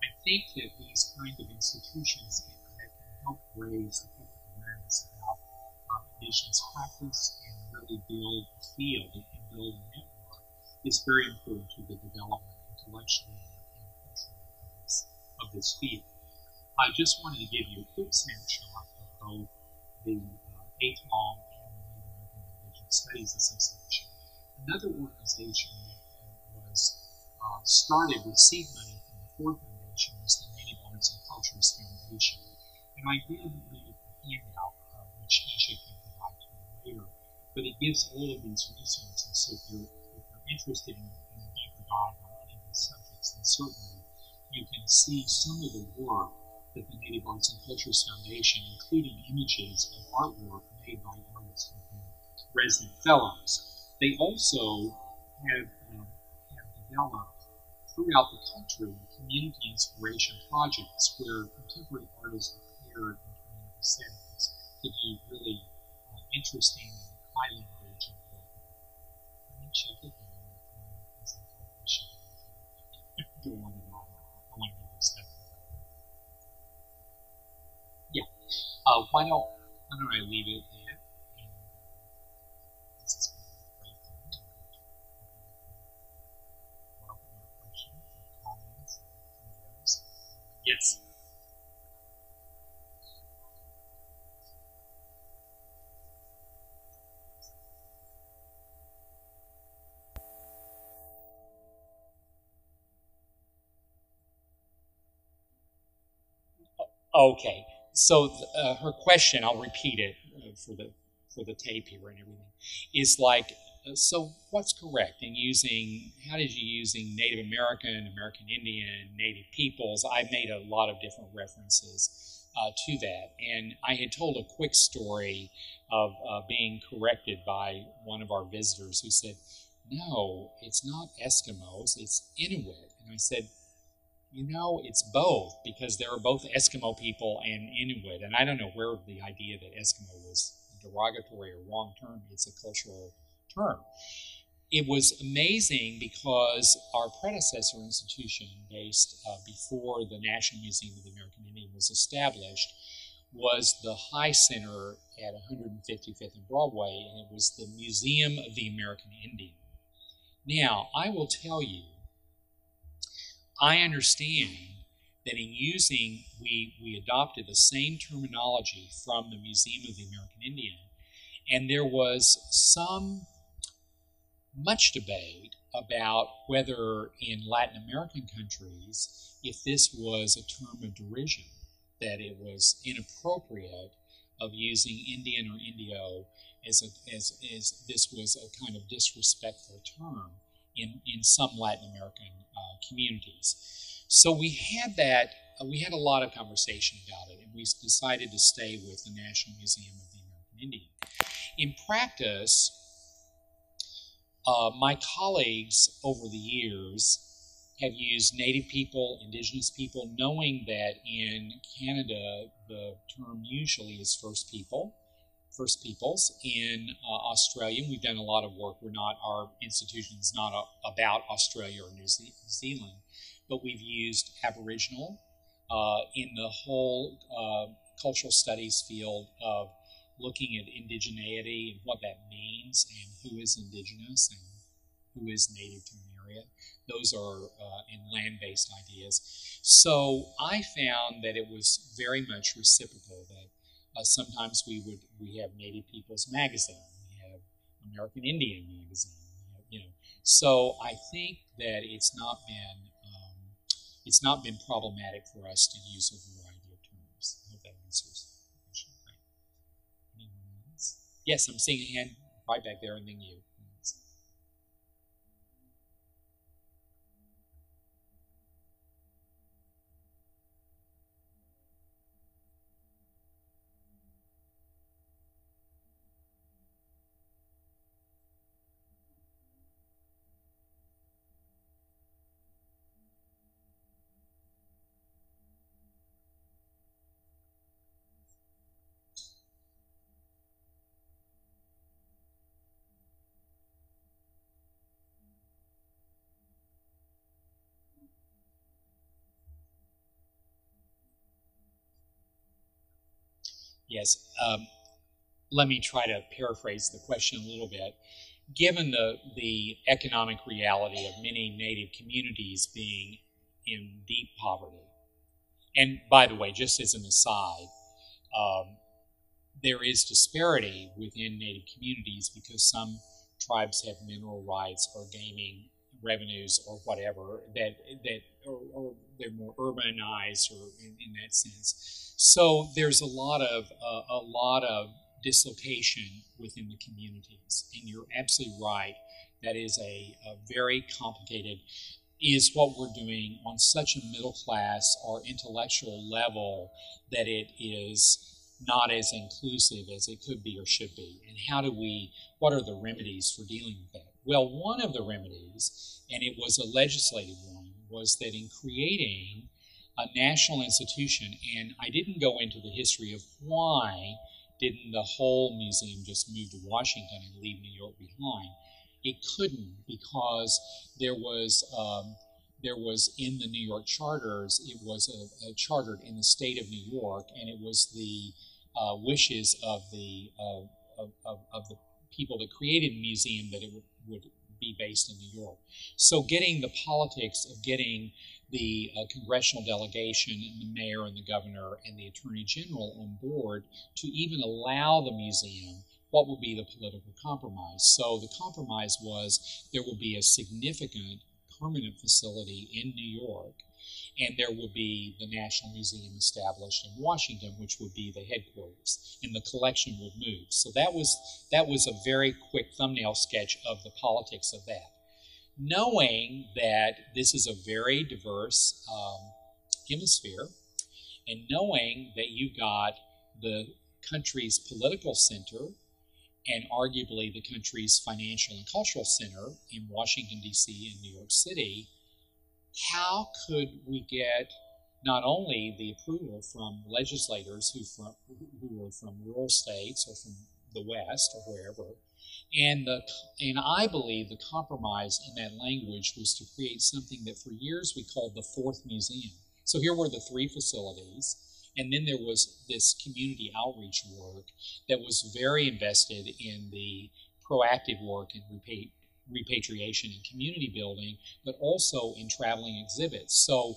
I think that these kind of institutions can, can help raise the public awareness about uh, indigenous practice and really build a field and build a network is very important to the development intellectually and culturally of this, field. I just wanted to give you a quick snapshot of both the uh, ATALM and the Native American Studies Association. Another organization that was uh, started with seed money from the Ford Foundation was the Native Arts and Cultures Foundation. And I did leave a handout, uh, which Isha can provide to you later, but it gives all of these resources. So if you're, if you're interested in, in a deeper dive on any of these subjects, then certainly you can see some of the work that the Native Arts and Cultures Foundation, including images of artwork made by artists who have resident fellows. They also have um, developed throughout the country community inspiration projects where contemporary artists paired in community settings to do really uh, interesting and work. Let me check as I told Michelle. Go on and on. I to. Yeah. Uh, why don't why don't I leave it there? And, Yes. Okay, so uh, her question, I'll repeat it uh, for the for the tape here and everything, is like so what's correct in using how did you using native american american indian native peoples? I made a lot of different references uh, to that. And i had told a quick story of uh, being corrected by one of our visitors who said no it's not eskimos it's inuit. And i said you know it's both because there are both eskimo people and inuit and i don't know where the idea that eskimo was derogatory or wrong term it's a cultural term. It was amazing because our predecessor institution, based uh, before the National Museum of the American Indian was established, was the Heye Center at 155th and Broadway, and it was the Museum of the American Indian. Now, I will tell you, I understand that in using, we, we adopted the same terminology from the Museum of the American Indian, and there was some, much debate about whether in Latin American countries, if this was a term of derision, that it was inappropriate of using Indian or Indio as, a, as, as this was a kind of disrespectful term in, in some Latin American uh, communities. So we had that, uh, we had a lot of conversation about it, and we decided to stay with the National Museum of the American Indian. In practice, uh, my colleagues over the years have used Native people, Indigenous people, knowing that in Canada the term usually is First People, First Peoples. In uh, Australia, we've done a lot of work. We're not our institution is not a, about Australia or New, Ze- Zealand, but we've used Aboriginal uh, in the whole uh, cultural studies field of looking at indigeneity and what that means, and who is indigenous and who is native to an area. Those are uh, in land-based ideas. So I found that it was very much reciprocal. That uh, sometimes we would we have Native People's Magazine, we have American Indian Magazine, you know. So I think that it's not been um, it's not been problematic for us to use a variety of terms. I hope that answers the question. Anyone else? Yes, I'm seeing a hand right back there, and then you. Yes. Um, let me try to paraphrase the question a little bit. Given the, the economic reality of many Native communities being in deep poverty, and by the way, just as an aside, um, there is disparity within Native communities because some tribes have mineral rights or gaming revenues or whatever that that or, or they're more urbanized or in, in, that sense. So there's a lot of uh, a lot of dislocation within the communities, and you're absolutely right. That is a, a very complicated is what we're doing on such a middle class or intellectual level that it is not as inclusive as it could be or should be. And how do we, what are the remedies for dealing with that? Well, one of the remedies, and it was a legislative one, was that in creating a national institution, and I didn't go into the history of why didn't the whole museum just move to Washington and leave New York behind. It couldn't because there was um, there was in the New York charters. It was a, a chartered in the state of New York, and it was the uh, wishes of the uh, of, of, of, the people that created the museum that it would, based in New York. So getting the politics of getting the uh, congressional delegation and the mayor and the governor and the attorney general on board to even allow the museum what will be the political compromise so the compromise was there will be a significant permanent facility in new york and there will be the national museum established in washington which would be the headquarters and the collection would move so that was that was a very quick thumbnail sketch of the politics of that knowing that this is a very diverse um, hemisphere, and knowing that you got the country's political center and arguably the country's financial and cultural center in Washington, D.C. and New York City, how could we get not only the approval from legislators who, from, who were from rural states or from the West or wherever, and, the, and I believe the compromise in that language was to create something that for years we called the fourth museum. So here were the three facilities, and then there was this community outreach work that was very invested in the proactive work in repatriation and community building, but also in traveling exhibits. So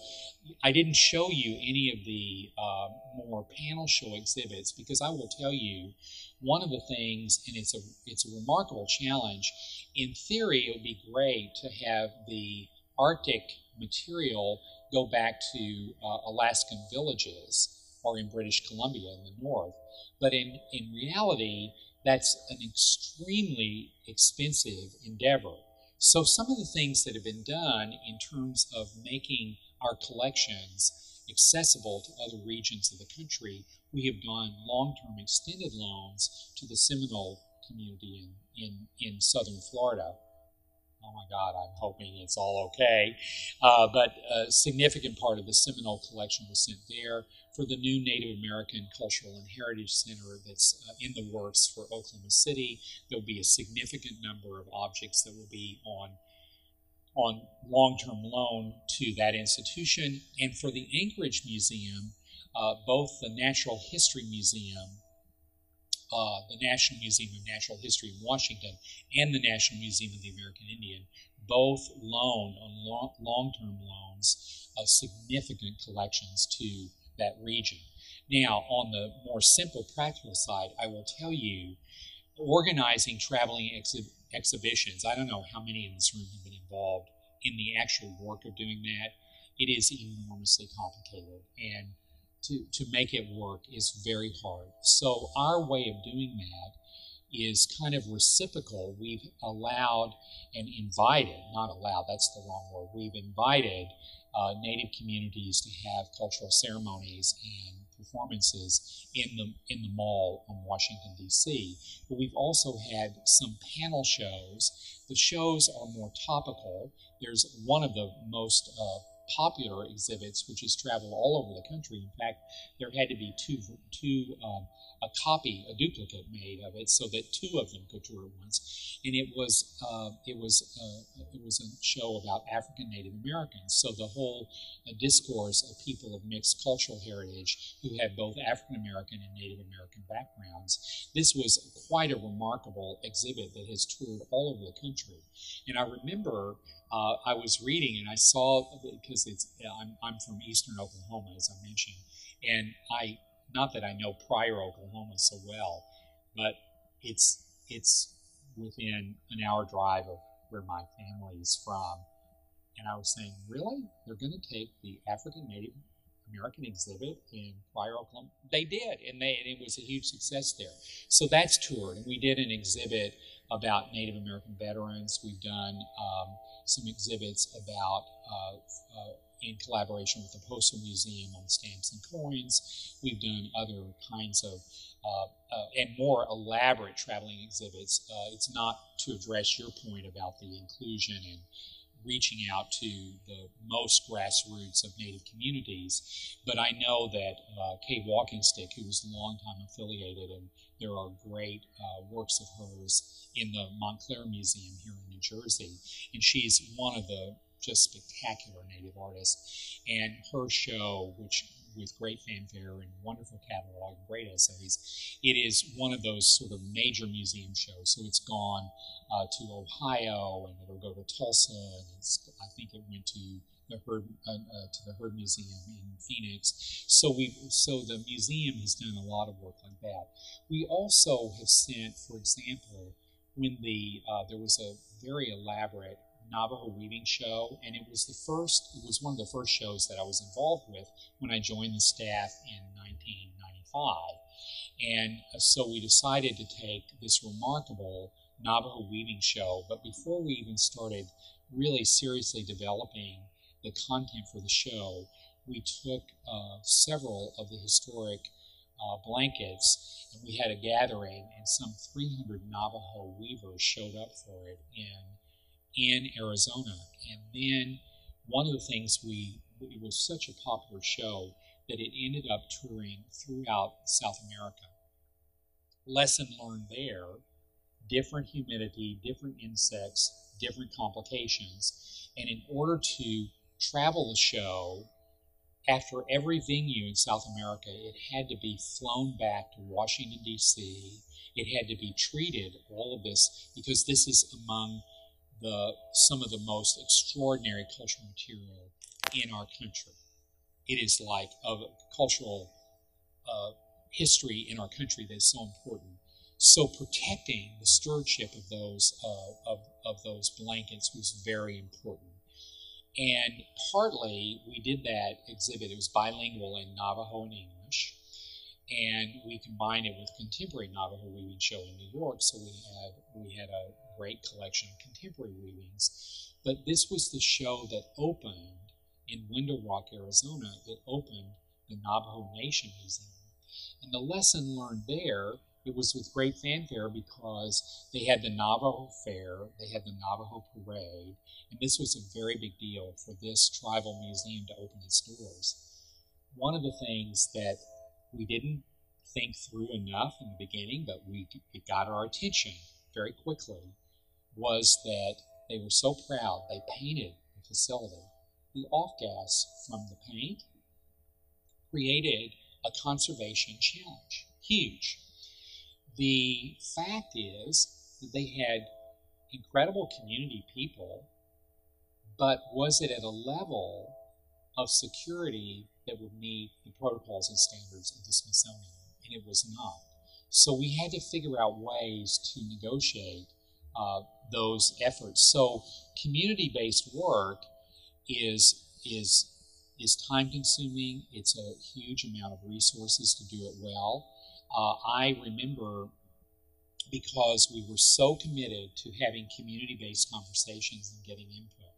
I didn't show you any of the uh, more panel show exhibits because I will tell you one of the things, and it's a it's a remarkable challenge. In theory, it would be great to have the Arctic material go back to uh, Alaskan villages or in British Columbia in the north. But in, in reality, that's an extremely expensive endeavor. So, some of the things that have been done in terms of making our collections accessible to other regions of the country, we have done long term extended loans to the Seminole community in, in, in southern Florida. Oh my God, I'm hoping it's all okay. Uh, but a significant part of the Seminole collection was sent there for the new Native American Cultural and Heritage Center that's uh, in the works for Oklahoma City. There'll be a significant number of objects that will be on on long-term loan to that institution. And for the Anchorage Museum, uh, both the Natural History Museum, uh, the National Museum of Natural History in Washington, and the National Museum of the American Indian, both loan on long-term loans uh, significant collections to that region. Now, on the more simple practical side, I will tell you organizing traveling exhi- exhibitions, I don't know how many in this room have been involved in the actual work of doing that. It is enormously complicated, and to, to make it work is very hard. So, our way of doing that is kind of reciprocal. We've allowed and invited, not allowed, that's the wrong word, we've invited uh, Native communities to have cultural ceremonies and performances in the in the mall in Washington D.C. But we've also had some panel shows. The shows are more topical. There's one of the most uh, popular exhibits, which has traveled all over the country. In fact, there had to be two two um, a copy, a duplicate made of it, so that two of them could tour at once. And it was uh, it was uh, it was a show about African Native Americans. So the whole uh, discourse of people of mixed cultural heritage who had both African American and Native American backgrounds. This was quite a remarkable exhibit that has toured all over the country. And I remember uh, I was reading and I saw because it's I'm, I'm from Eastern Oklahoma, as I mentioned, and I not that I know Pryor, Oklahoma so well, but it's it's within an hour drive of where my family is from. And I was saying, really? They're going to take the African Native American exhibit in Pryor, Oklahoma? They did, and, they, and it was a huge success there. So that's toured, and we did an exhibit about Native American veterans. We've done um, some exhibits about uh, uh, in collaboration with the Postal Museum on stamps and coins. We've done other kinds of uh, uh, and more elaborate traveling exhibits. Uh, it's not to address your point about the inclusion and reaching out to the most grassroots of Native communities, but I know that uh, Kay Walking Stick, who was a longtime affiliated, and there are great uh, works of hers in the Montclair Museum here in New Jersey, and she's one of the just spectacular native artists. And her show, which with great fanfare and wonderful catalog and great essays, it is one of those sort of major museum shows. So it's gone uh, to Ohio, and it'll go to Tulsa, and I think it went to the Heard, uh, uh, to the Heard Museum in Phoenix. So we so the museum has done a lot of work like that. We also have sent, for example, when the uh, there was a very elaborate Navajo weaving show, and it was the first. It was one of the first shows that I was involved with when I joined the staff in 1995, and uh, so we decided to take this remarkable Navajo weaving show. But before we even started really seriously developing the content for the show, we took uh, several of the historic uh, blankets and we had a gathering, and some 300 Navajo weavers showed up for it in in Arizona. And then one of the things we, it was such a popular show that it ended up touring throughout South America. Lesson learned there different humidity, different insects, different complications. And in order to travel the show, after every venue in South America, it had to be flown back to Washington, D.C. It had to be treated, all of this, because this is among the some of the most extraordinary cultural material in our country. It is like a cultural uh, history in our country that is so important. So protecting the stewardship of those uh, of, of those blankets was very important. And partly we did that exhibit. It was bilingual in Navajo and English, and we combined it with contemporary Navajo weaving show in New York. So we had we had a great collection of contemporary weavings. But this was the show that opened in Window Rock, Arizona. It opened the Navajo Nation Museum, and the lesson learned there it was with great fanfare because they had the Navajo Fair, they had the Navajo Parade, and this was a very big deal for this tribal museum to open its doors. One of the things that we didn't think through enough in the beginning, but we it got our attention very quickly, was that they were so proud they painted the facility. The off gas from the paint created a conservation challenge, huge. The fact is that they had incredible community people, but was it at a level of security that would meet the protocols and standards of the Smithsonian? And it was not. So we had to figure out ways to negotiate uh, those efforts. So community-based work is is is time consuming. It's a huge amount of resources to do it well. Uh, I remember because we were so committed to having community-based conversations and getting input.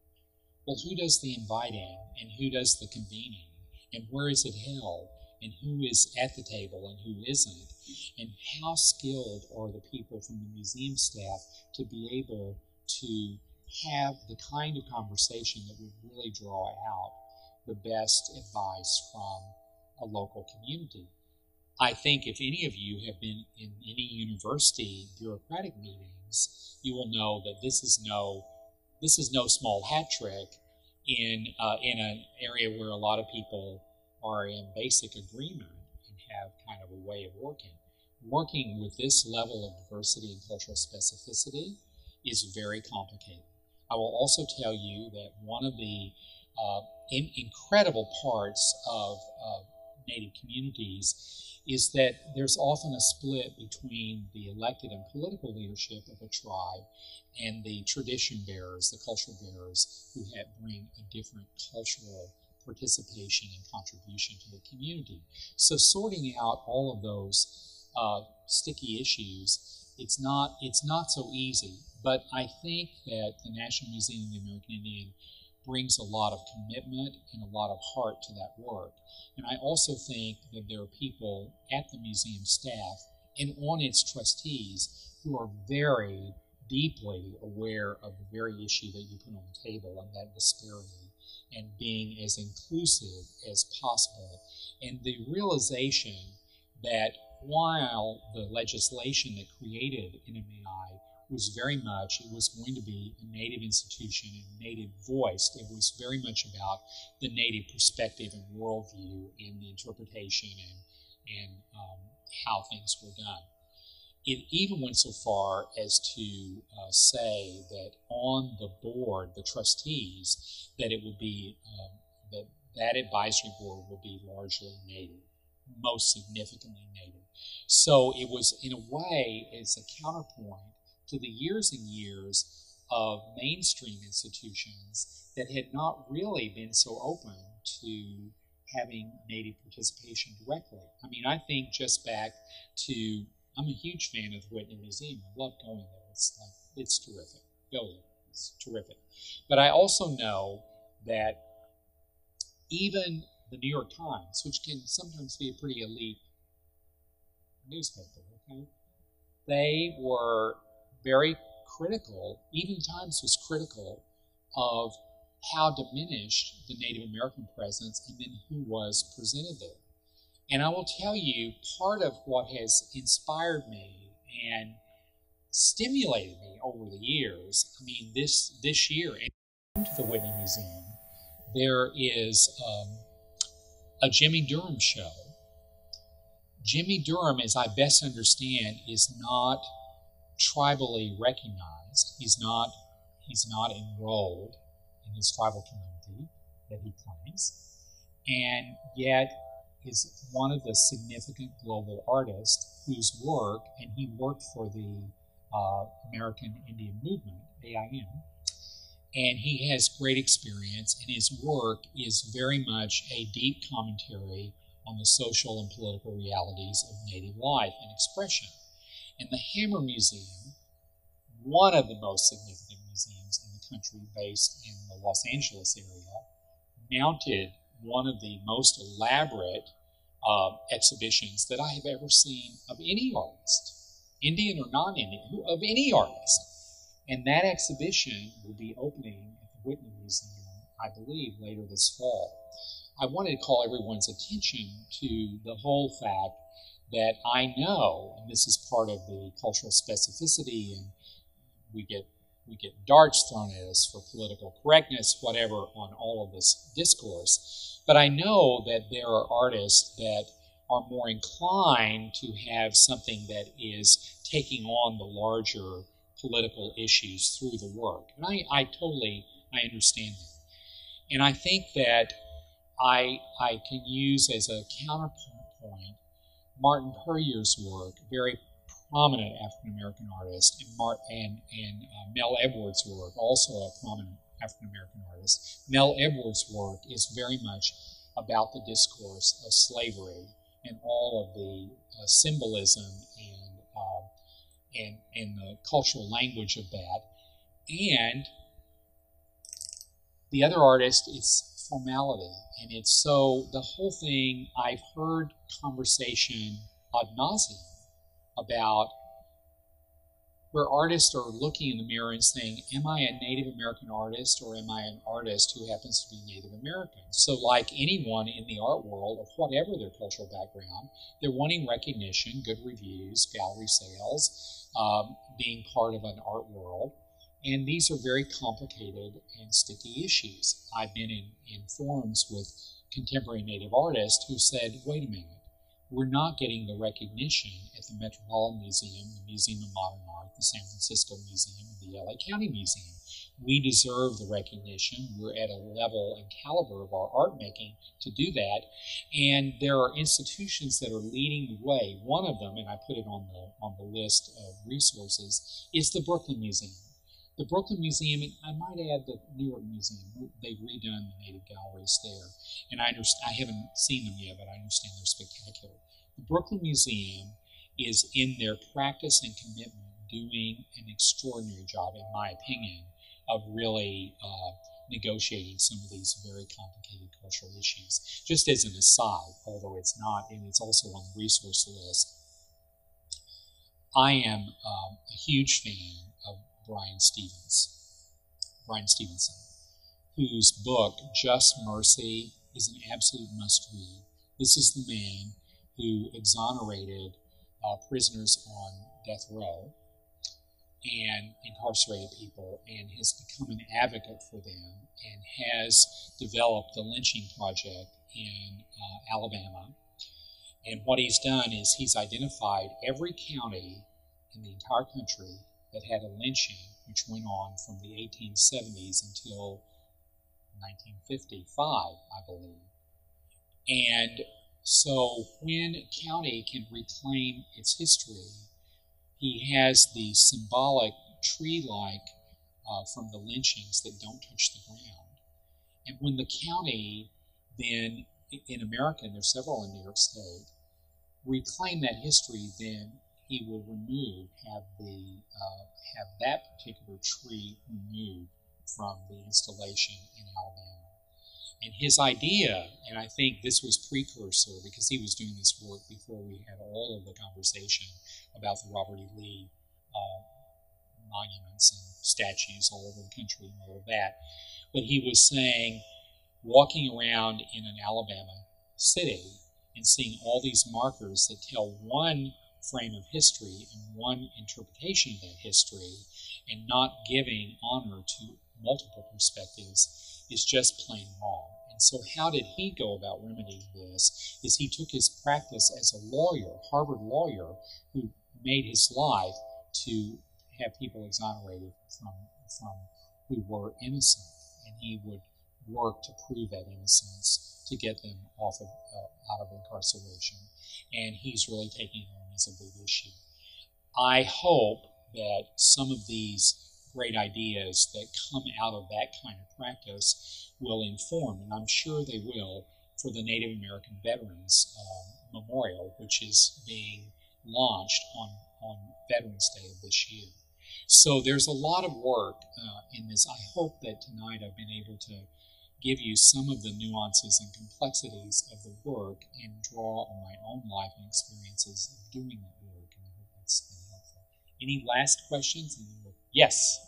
Well, who does the inviting and who does the convening and where is it held and who is at the table and who isn't and how skilled are the people from the museum staff to be able to have the kind of conversation that would really draw out the best advice from a local community. I think if any of you have been in any university bureaucratic meetings, you will know that this is no this is no small hat trick in uh, in an area where a lot of people are in basic agreement and have kind of a way of working. Working with this level of diversity and cultural specificity is very complicated. I will also tell you that one of the uh, in, incredible parts of uh, Native communities is that there's often a split between the elected and political leadership of a tribe and the tradition bearers, the cultural bearers, who have, bring a different cultural participation and contribution to the community. So sorting out all of those uh, sticky issues, it's not it's not so easy. But I think that the National Museum of the American Indian brings a lot of commitment and a lot of heart to that work. And I also think that there are people at the museum staff and on its trustees who are very deeply aware of the very issue that you put on the table and that disparity and being as inclusive as possible. And the realization that while the legislation that created NMAI was very much, it was going to be a Native institution and Native voiced. It was very much about the Native perspective and worldview and the interpretation and, and um, how things were done. It even went so far as to uh, say that on the board, the trustees, that it would be um, that that advisory board would be largely Native, most significantly Native. So it was, in a way, it's a counterpoint to the years and years of mainstream institutions that had not really been so open to having Native participation directly. I mean, I think just back to, I'm a huge fan of the Whitney Museum. I love going there. It's like, it's terrific. Go. It's terrific. But I also know that even the New York Times, which can sometimes be a pretty elite newspaper, okay, they were very critical, even Times was critical of how diminished the Native American presence and then who was presented there. And I will tell you, part of what has inspired me and stimulated me over the years, I mean, this, this year, into the Whitney Museum, there is um, a Jimmy Durham show. Jimmy Durham, as I best understand, is not tribally recognized. He's not he's not enrolled in his tribal community that he claims, and yet is one of the significant global artists whose work, and he worked for the uh, American Indian Movement, AIM, and he has great experience, and his work is very much a deep commentary on the social and political realities of Native life and expression. And the Hammer Museum, one of the most significant museums in the country based in the Los Angeles area, mounted one of the most elaborate uh, exhibitions that I have ever seen of any artist, Indian or non Indian, of any artist. And that exhibition will be opening at the Whitney Museum, I believe, later this fall. I wanted to call everyone's attention to the whole fact that I know, and this is part of the cultural specificity, and we get we get darts thrown at us for political correctness, whatever, on all of this discourse. But I know that there are artists that are more inclined to have something that is taking on the larger political issues through the work. And I, I totally I understand that. And I think that I, I can use as a counterpoint Martin Puryear's work, very prominent African American artist, and, Mar- and, and uh, Mel Edwards' work, also a prominent African American artist. Mel Edwards' work is very much about the discourse of slavery and all of the uh, symbolism and, uh, and, and the cultural language of that. And the other artist is formality. And it's so, the whole thing, I've heard conversation ad nauseum about where artists are looking in the mirror and saying, Am I a Native American artist or am I an artist who happens to be Native American? So, like anyone in the art world, of whatever their cultural background, they're wanting recognition, good reviews, gallery sales, um, being part of an art world. And these are very complicated and sticky issues. I've been in, in forums with contemporary Native artists who said, wait a minute, we're not getting the recognition at the Metropolitan Museum, the Museum of Modern Art, the San Francisco Museum, and the LA County Museum. We deserve the recognition. We're at a level and caliber of our art making to do that. And there are institutions that are leading the way. One of them, and I put it on the on the list of resources, is the Brooklyn Museum. The Brooklyn Museum, and I might add the New York Museum, they've redone the native galleries there. And I, I haven't seen them yet, but I understand they're spectacular. The Brooklyn Museum is in their practice and commitment doing an extraordinary job, in my opinion, of really uh, negotiating some of these very complicated cultural issues. Just as an aside, although it's not, and it's also on the resource list, I am um, a huge fan Bryan Stevens, Bryan Stevenson, whose book, Just Mercy, is an absolute must read. This is the man who exonerated uh, prisoners on death row and incarcerated people and has become an advocate for them and has developed the lynching project in uh, Alabama. And what he's done is he's identified every county in the entire country that had a lynching, which went on from the 1870s until 1955, I believe. And so when a county can reclaim its history, he has the symbolic tree-like uh, from the lynchings that don't touch the ground. And when the county then, in America, and there's several in New York State, reclaim that history, then he will remove, have the uh, have that particular tree removed from the installation in Alabama. And his idea, and I think this was precursor because he was doing this work before we had all of the conversation about the Robert E. Lee uh, monuments and statues all over the country and all of that. But he was saying, walking around in an Alabama city and seeing all these markers that tell one frame of history and one interpretation of that history and not giving honor to multiple perspectives is just plain wrong. And so, how did he go about remedying this? Is he took his practice as a lawyer, Harvard lawyer, who made his life to have people exonerated from from who were innocent, and he would work to prove that innocence to get them off of uh, out of incarceration. And he's really taking it on as a big issue. I hope that some of these great ideas that come out of that kind of practice will inform, and I'm sure they will, for the Native American Veterans uh, Memorial, which is being launched on, on Veterans Day of this year. So there's a lot of work uh, in this. I hope that tonight I've been able to give you some of the nuances and complexities of the work and draw on my own life and experiences of doing that work. And I hope that's been helpful. Any last questions? Yes.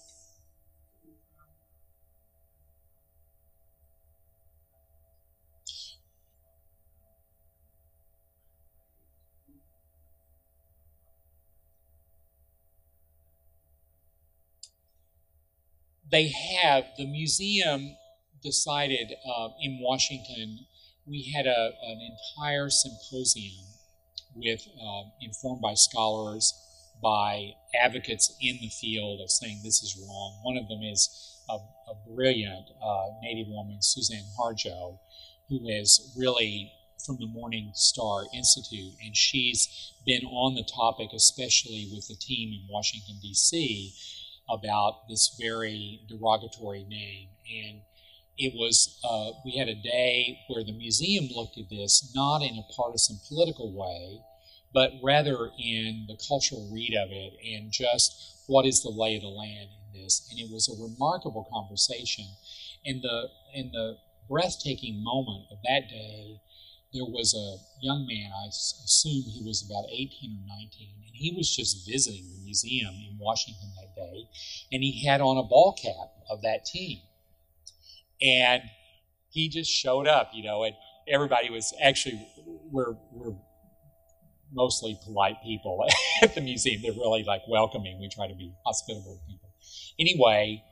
they have the museum decided uh, in Washington we had a, an entire symposium with uh, informed by scholars by advocates in the field of saying this is wrong. One of them is a, a brilliant uh, Native woman, Suzan Harjo, who is really from the Morning Star Institute, and she's been on the topic, especially with the team in Washington, D.C., about this very derogatory name. And it was, uh, we had a day where the museum looked at this not in a partisan political way, but rather in the cultural read of it and just what is the lay of the land in this. And it was a remarkable conversation. And the, in the breathtaking moment of that day there was a young man, I assume he was about 18 or 19, and he was just visiting the museum in Washington that day, and he had on a ball cap of that team. And he just showed up, you know, and everybody was actually, we're, we're mostly polite people at the museum. They're really like welcoming. We try to be hospitable to people. Anyway,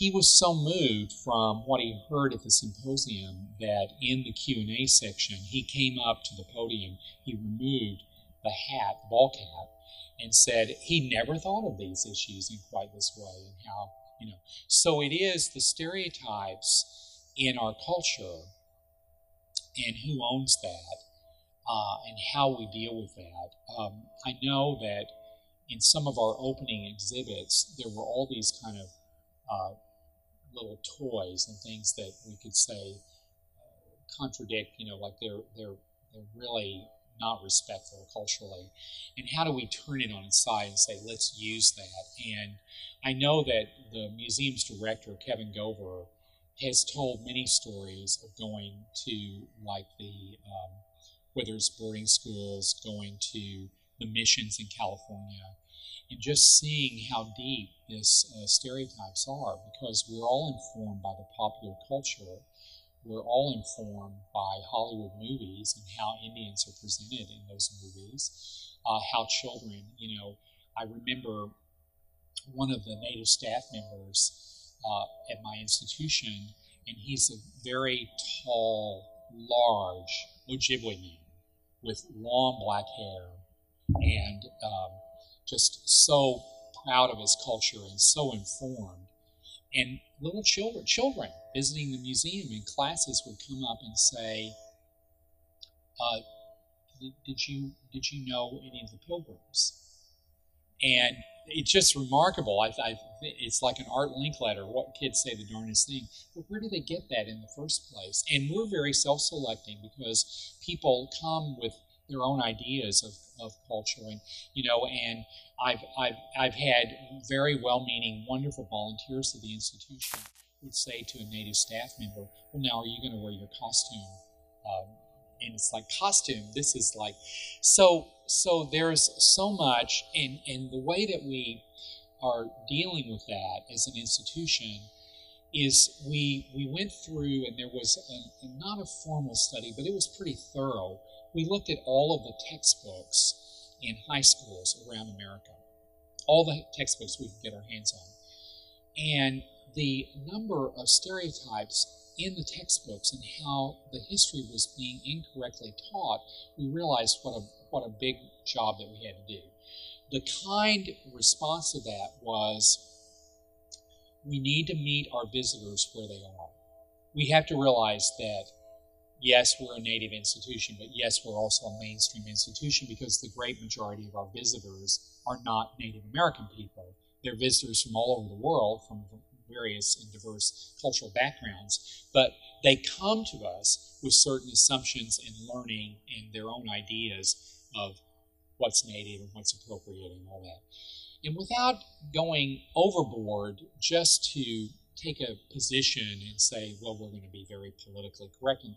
he was so moved from what he heard at the symposium that in the q&a section he came up to the podium he removed the hat ball cap and said he never thought of these issues in quite this way and how you know. So it is the stereotypes in our culture and who owns that uh, and how we deal with that. Um, i know that in some of our opening exhibits there were all these kind of uh, little toys and things that we could say uh, contradict, you know, like they're they're they're really not respectful culturally. And how do we turn it on its side and say, let's use that? And I know that the museum's director, Kevin Gover, has told many stories of going to like the um, whether it's boarding schools, going to the missions in California, and just seeing how deep these uh, stereotypes are because we're all informed by the popular culture. We're all informed by Hollywood movies and how Indians are presented in those movies, uh, how children, you know, I remember one of the native staff members uh, at my institution, and he's a very tall, large Ojibwe man with long black hair and um, just so proud of his culture and so informed. And little children, children visiting the museum and classes would come up and say, uh, did, you did you know any of the pilgrims? And it's just remarkable. I, I, it's like an Art Linkletter. What kids say the darnest thing. But where do they get that in the first place? And we're very self-selecting because people come with their own ideas of, of culture and you know and I've, I've, I've had very well-meaning wonderful volunteers at the institution would say to a native staff member well now are you going to wear your costume? Um, and it's like costume? This is like so so there's so much and and the way that we are dealing with that as an institution is we we went through and there was a, a, not a formal study but it was pretty thorough. We looked at all of the textbooks in high schools around America, all the textbooks we could get our hands on. And the number of stereotypes in the textbooks and how the history was being incorrectly taught, we realized what a, what a big job that we had to do. The kind response to that was we need to meet our visitors where they are. We have to realize that, yes, we're a native institution, but yes, we're also a mainstream institution because the great majority of our visitors are not Native American people. They're visitors from all over the world, from various and diverse cultural backgrounds, but they come to us with certain assumptions and learning and their own ideas of what's native and what's appropriate and all that. And without going overboard just to take a position and say, well, we're going to be very politically correct. And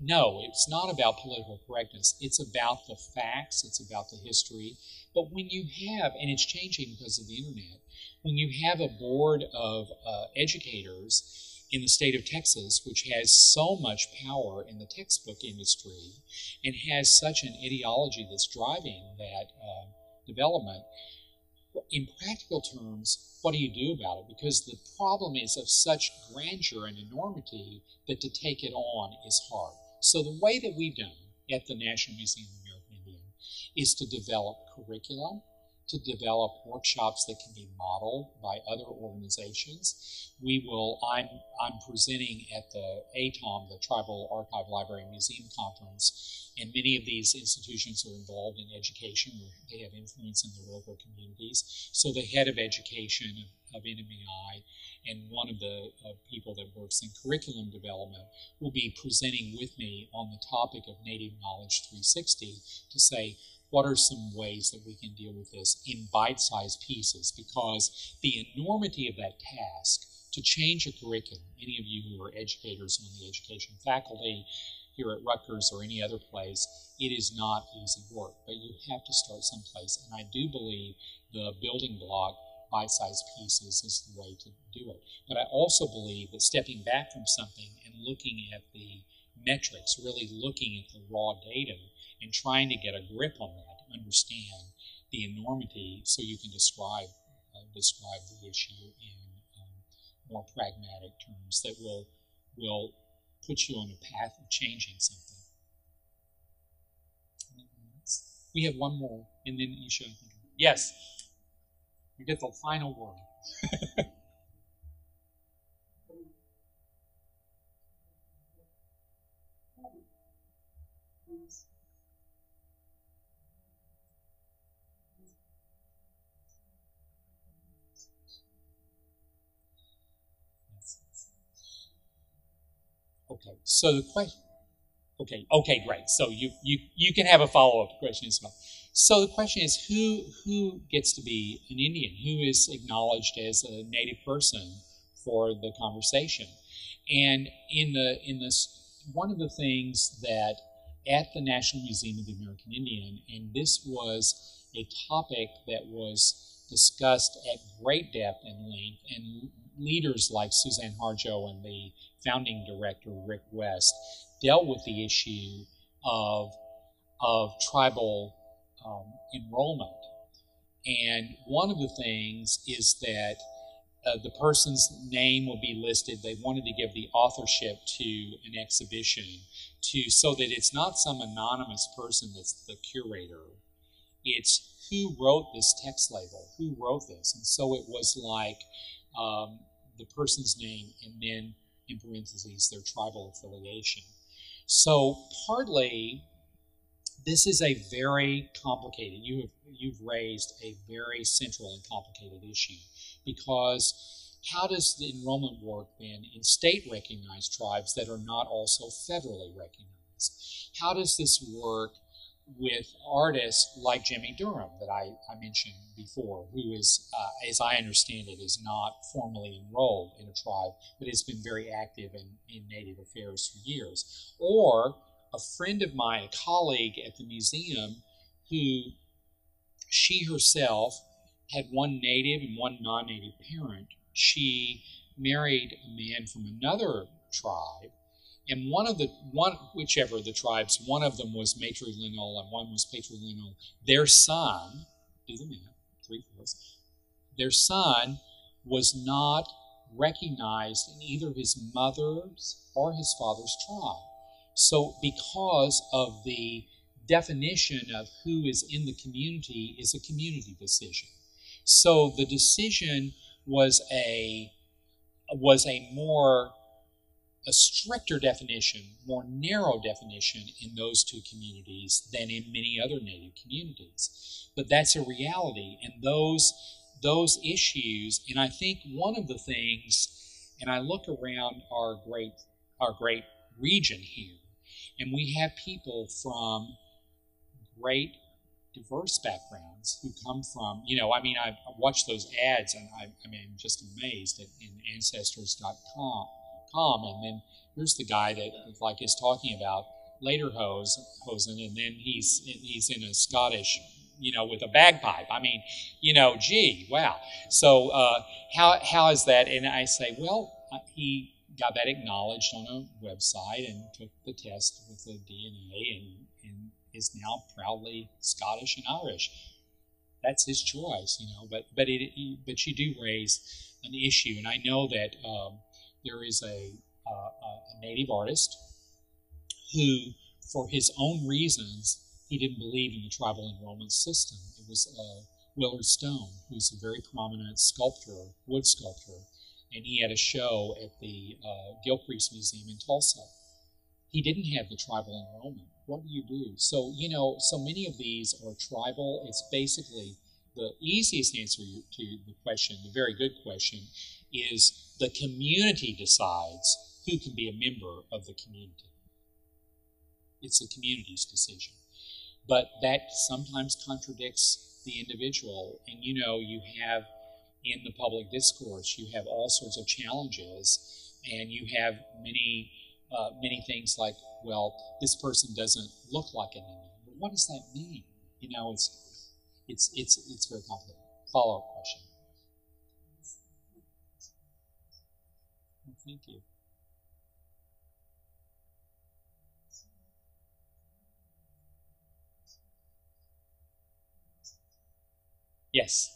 no, it's not about political correctness. It's about the facts, it's about the history. But when you have, and it's changing because of the internet, when you have a board of uh, educators in the state of Texas, which has so much power in the textbook industry and has such an ideology that's driving that uh, development, in practical terms, what do you do about it? Because the problem is of such grandeur and enormity that to take it on is hard. So the way that we've done at the National Museum of American Indian is to develop curriculum, to develop workshops that can be modeled by other organizations. We will, I'm, I'm presenting at the ATALM, the Tribal Archive Library Museum Conference, and many of these institutions are involved in education they have influence in their local communities. So the head of education of, NMAI and one of the uh, people that works in curriculum development will be presenting with me on the topic of Native Knowledge 360 to say, what are some ways that we can deal with this in bite-sized pieces? Because the enormity of that task to change a curriculum any of you who are educators on the education faculty here at Rutgers or any other place it is not easy work. But you have to start someplace. And I do believe the building block bite-sized pieces is the way to do it but I also believe that stepping back from something and looking at the metrics really looking at the raw data and trying to get a grip on that, understand the enormity, so you can describe uh, describe the issue in um, more pragmatic terms that will will put you on a path of changing something. We have one more, and then you should. Yes, you get the final word. Okay, so the question. Okay, okay, great. So you you you can have a follow up question as well. So the question is, who who gets to be an Indian? Who is acknowledged as a native person for the conversation? And in the in this, one of the things that at the National Museum of the American Indian, and this was a topic that was discussed at great depth and length, and leaders like Suzan Harjo and the founding director, Rick West, dealt with the issue of, of tribal um, enrollment. And one of the things is that uh, the person's name will be listed. They wanted to give the authorship to an exhibition to so that it's not some anonymous person that's the curator. It's who wrote this text label, who wrote this. And so it was like um, the person's name and then in parentheses their tribal affiliation. So partly this is a very complicated you have you've raised a very central and complicated issue because how does the enrollment work then in state recognized tribes that are not also federally recognized? How does this work with artists like Jimmie Durham that I, I mentioned before, who is, uh, as I understand it, is not formally enrolled in a tribe, but has been very active in, in Native affairs for years. Or a friend of mine, a colleague at the museum, who she herself had one Native and one non Native parent. She married a man from another tribe and one of the one whichever the tribes one of them was matrilineal and one was patrilineal their son do the math three fourths their son was not recognized in either his mother's or his father's tribe so because of the definition of who is in the community is a community decision so the decision was a was a more a stricter definition, more narrow definition in those two communities than in many other Native communities. But that's a reality, and those those issues, and I think one of the things, and I look around our great our great region here, and we have people from great diverse backgrounds who come from, you know, I mean, I've, watched those ads and I, I mean, I'm just amazed at, in ancestors.com. And then here's the guy that like is talking about later hose, hosen, and then he's he's in a Scottish, you know, with a bagpipe. I mean, you know, gee, wow. So uh, how how is that? And I say, well, uh, he got that acknowledged on a website and took the test with the DNA and, and is now proudly Scottish and Irish. That's his choice, you know. But but it, but you do raise an issue, and I know that um, there is a, uh, a native artist who, for his own reasons, he didn't believe in the tribal enrollment system. It was uh, Willard Stone, who's a very prominent sculptor, wood sculptor, and he had a show at the uh, Gilcrease Museum in Tulsa. He didn't have the tribal enrollment. What do you do? So, you know, so many of these are tribal. It's basically the easiest answer to the question, the very good question, is the community decides who can be a member of the community. It's the community's decision. But that sometimes contradicts the individual. And you know, you have in the public discourse, you have all sorts of challenges, and you have many, uh, many things like, well, this person doesn't look like an Indian. But what does that mean? You know, it's it's it's it's very complicated. Follow up question. Thank you. Yes.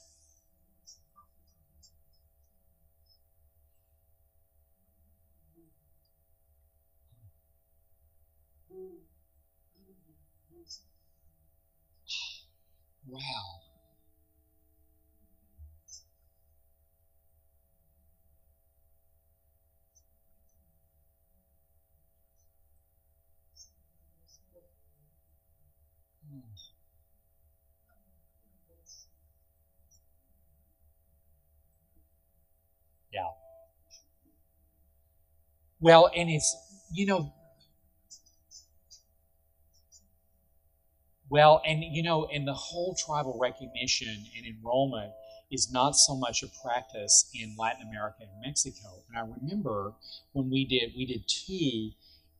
Wow. Hmm. Yeah. Well, and it's, you know, well, and you know, and the whole tribal recognition and enrollment is not so much a practice in Latin America and Mexico. And I remember when we did, we did two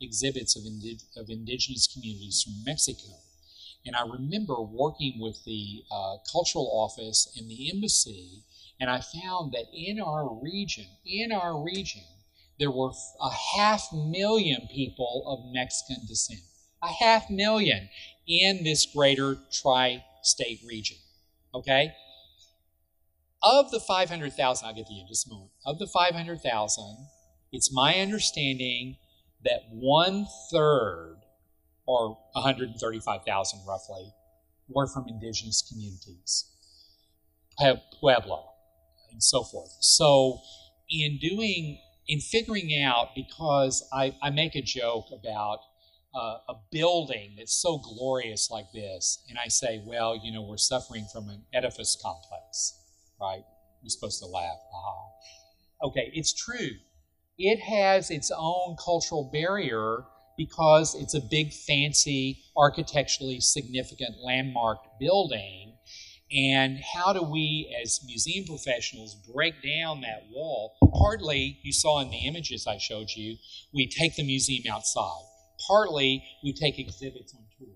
exhibits of, indi- of indigenous communities from Mexico. And I remember working with the uh, cultural office and the embassy, and I found that in our region, in our region, there were a half million people of Mexican descent. A half million in this greater tri state region. Okay? Of the 500,000, I'll get to you in just a moment. Of the 500,000, it's my understanding that one third, or 135,000 roughly, were from indigenous communities, Pueblo, and so forth. So, in doing, in figuring out, because I, I make a joke about uh, a building that's so glorious like this, and I say, well, you know, we're suffering from an edifice complex, right? You're supposed to laugh. Okay, it's true. It has its own cultural barrier because it's a big, fancy, architecturally significant landmarked building. And how do we, as museum professionals, break down that wall? Partly, you saw in the images I showed you, we take the museum outside. Partly, we take exhibits on tour.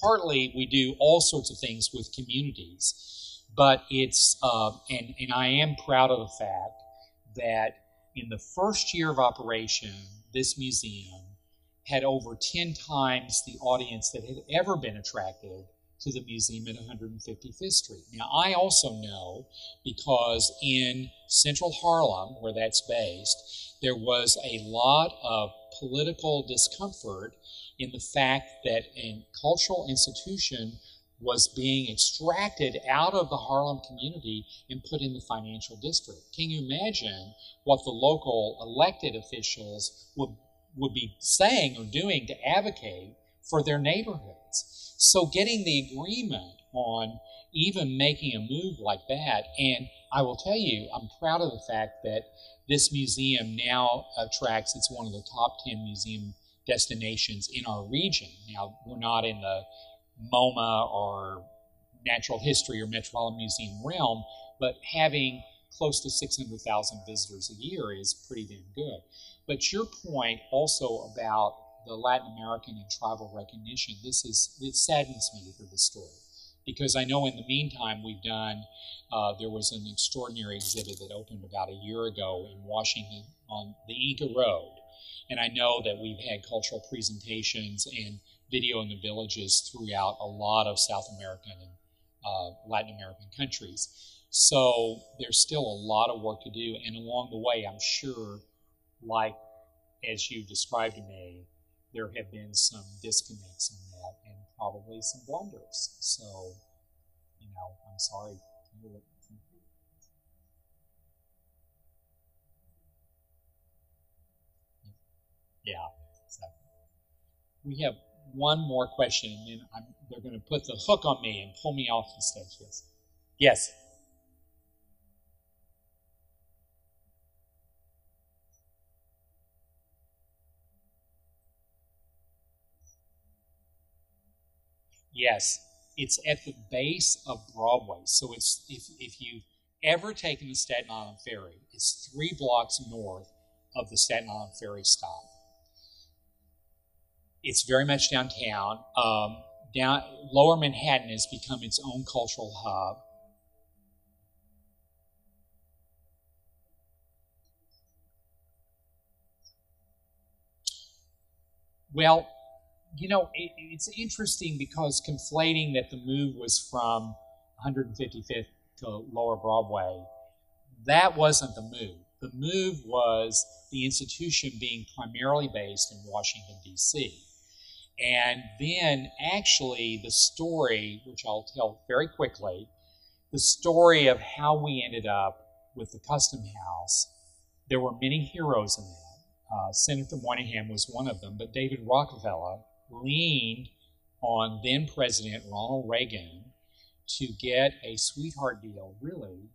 Partly, we do all sorts of things with communities. But it's, uh, and, and I am proud of the fact that in the first year of operation, this museum had over 10 times the audience that had ever been attracted to the museum at 155th Street. Now, I also know because in central Harlem, where that's based, there was a lot of political discomfort in the fact that a cultural institution was being extracted out of the Harlem community and put in the financial district. Can you imagine what the local elected officials would, would be saying or doing to advocate for their neighborhoods? So getting the agreement on even making a move like that, and I will tell you, I'm proud of the fact that this museum now attracts, it's one of the top 10 museum destinations in our region. Now, we're not in the MoMA or Natural History or Metropolitan Museum realm, but having close to 600,000 visitors a year is pretty damn good. But your point also about the Latin American and tribal recognition, this is, it saddens me to hear this story. Because I know in the meantime we've done, uh, there was an extraordinary exhibit that opened about a year ago in Washington on the Inca Road. And I know that we've had cultural presentations and video in the villages throughout a lot of South American and uh, Latin American countries. So there's still a lot of work to do, and along the way, I'm sure, like as you described to me, there have been some disconnects in that and probably some blunders. So, you know, I'm sorry. Yeah, exactly. We have one more question, and then I'm, they're going to put the hook on me and pull me off the stage. Yes. Yes. Yes, it's at the base of Broadway. So it's if if you've ever taken the Staten Island ferry, it's three blocks north of the Staten Island ferry stop. It's very much downtown. Um, down Lower Manhattan has become its own cultural hub. Well, you know, it, it's interesting because conflating that the move was from 155th to Lower Broadway, that wasn't the move. The move was the institution being primarily based in Washington, D.C. And then, actually, the story, which I'll tell very quickly, the story of how we ended up with the Custom House, there were many heroes in that. Uh, Senator Moynihan was one of them, but David Rockefeller leaned on then President Ronald Reagan to get a sweetheart deal, really,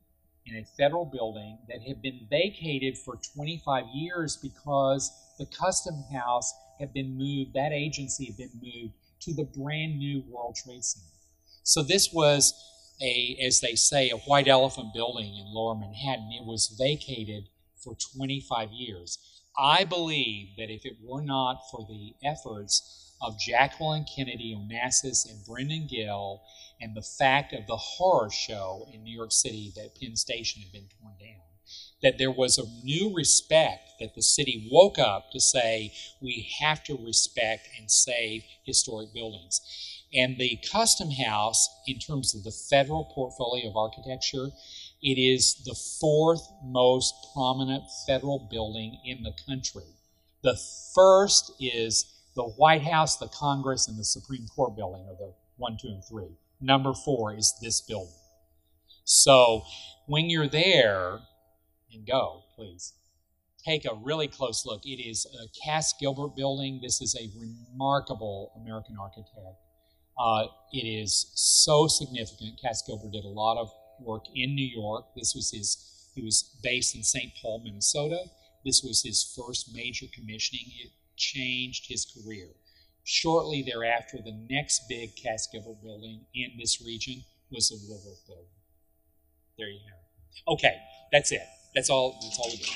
in a federal building that had been vacated for 25 years because the Custom House had been moved, that agency had been moved to the brand new World Trade Center. So this was a, as they say, a white elephant building in lower Manhattan. It was vacated for 25 years. I believe that if it were not for the efforts of Jacqueline Kennedy Onassis and Brendan Gill and the fact of the horror show in New York City that Penn Station had been torn down. That there was a new respect that the city woke up to say we have to respect and save historic buildings. And the Custom House, in terms of the federal portfolio of architecture, it is the fourth most prominent federal building in the country. The first is the White House, the Congress, and the Supreme Court building are the one, two, and three. Number four is this building. So when you're there, and go, please, take a really close look. It is a Cass Gilbert building. This is a remarkable American architect. Uh, it is so significant. Cass Gilbert did a lot of work in New York. This was his, he was based in St. Paul, Minnesota. This was his first major commissioning. It changed his career. Shortly thereafter, the next big Gilbert building in this region was the Woolworth building. There you have it. Okay, that's it. That's all. That's all we do.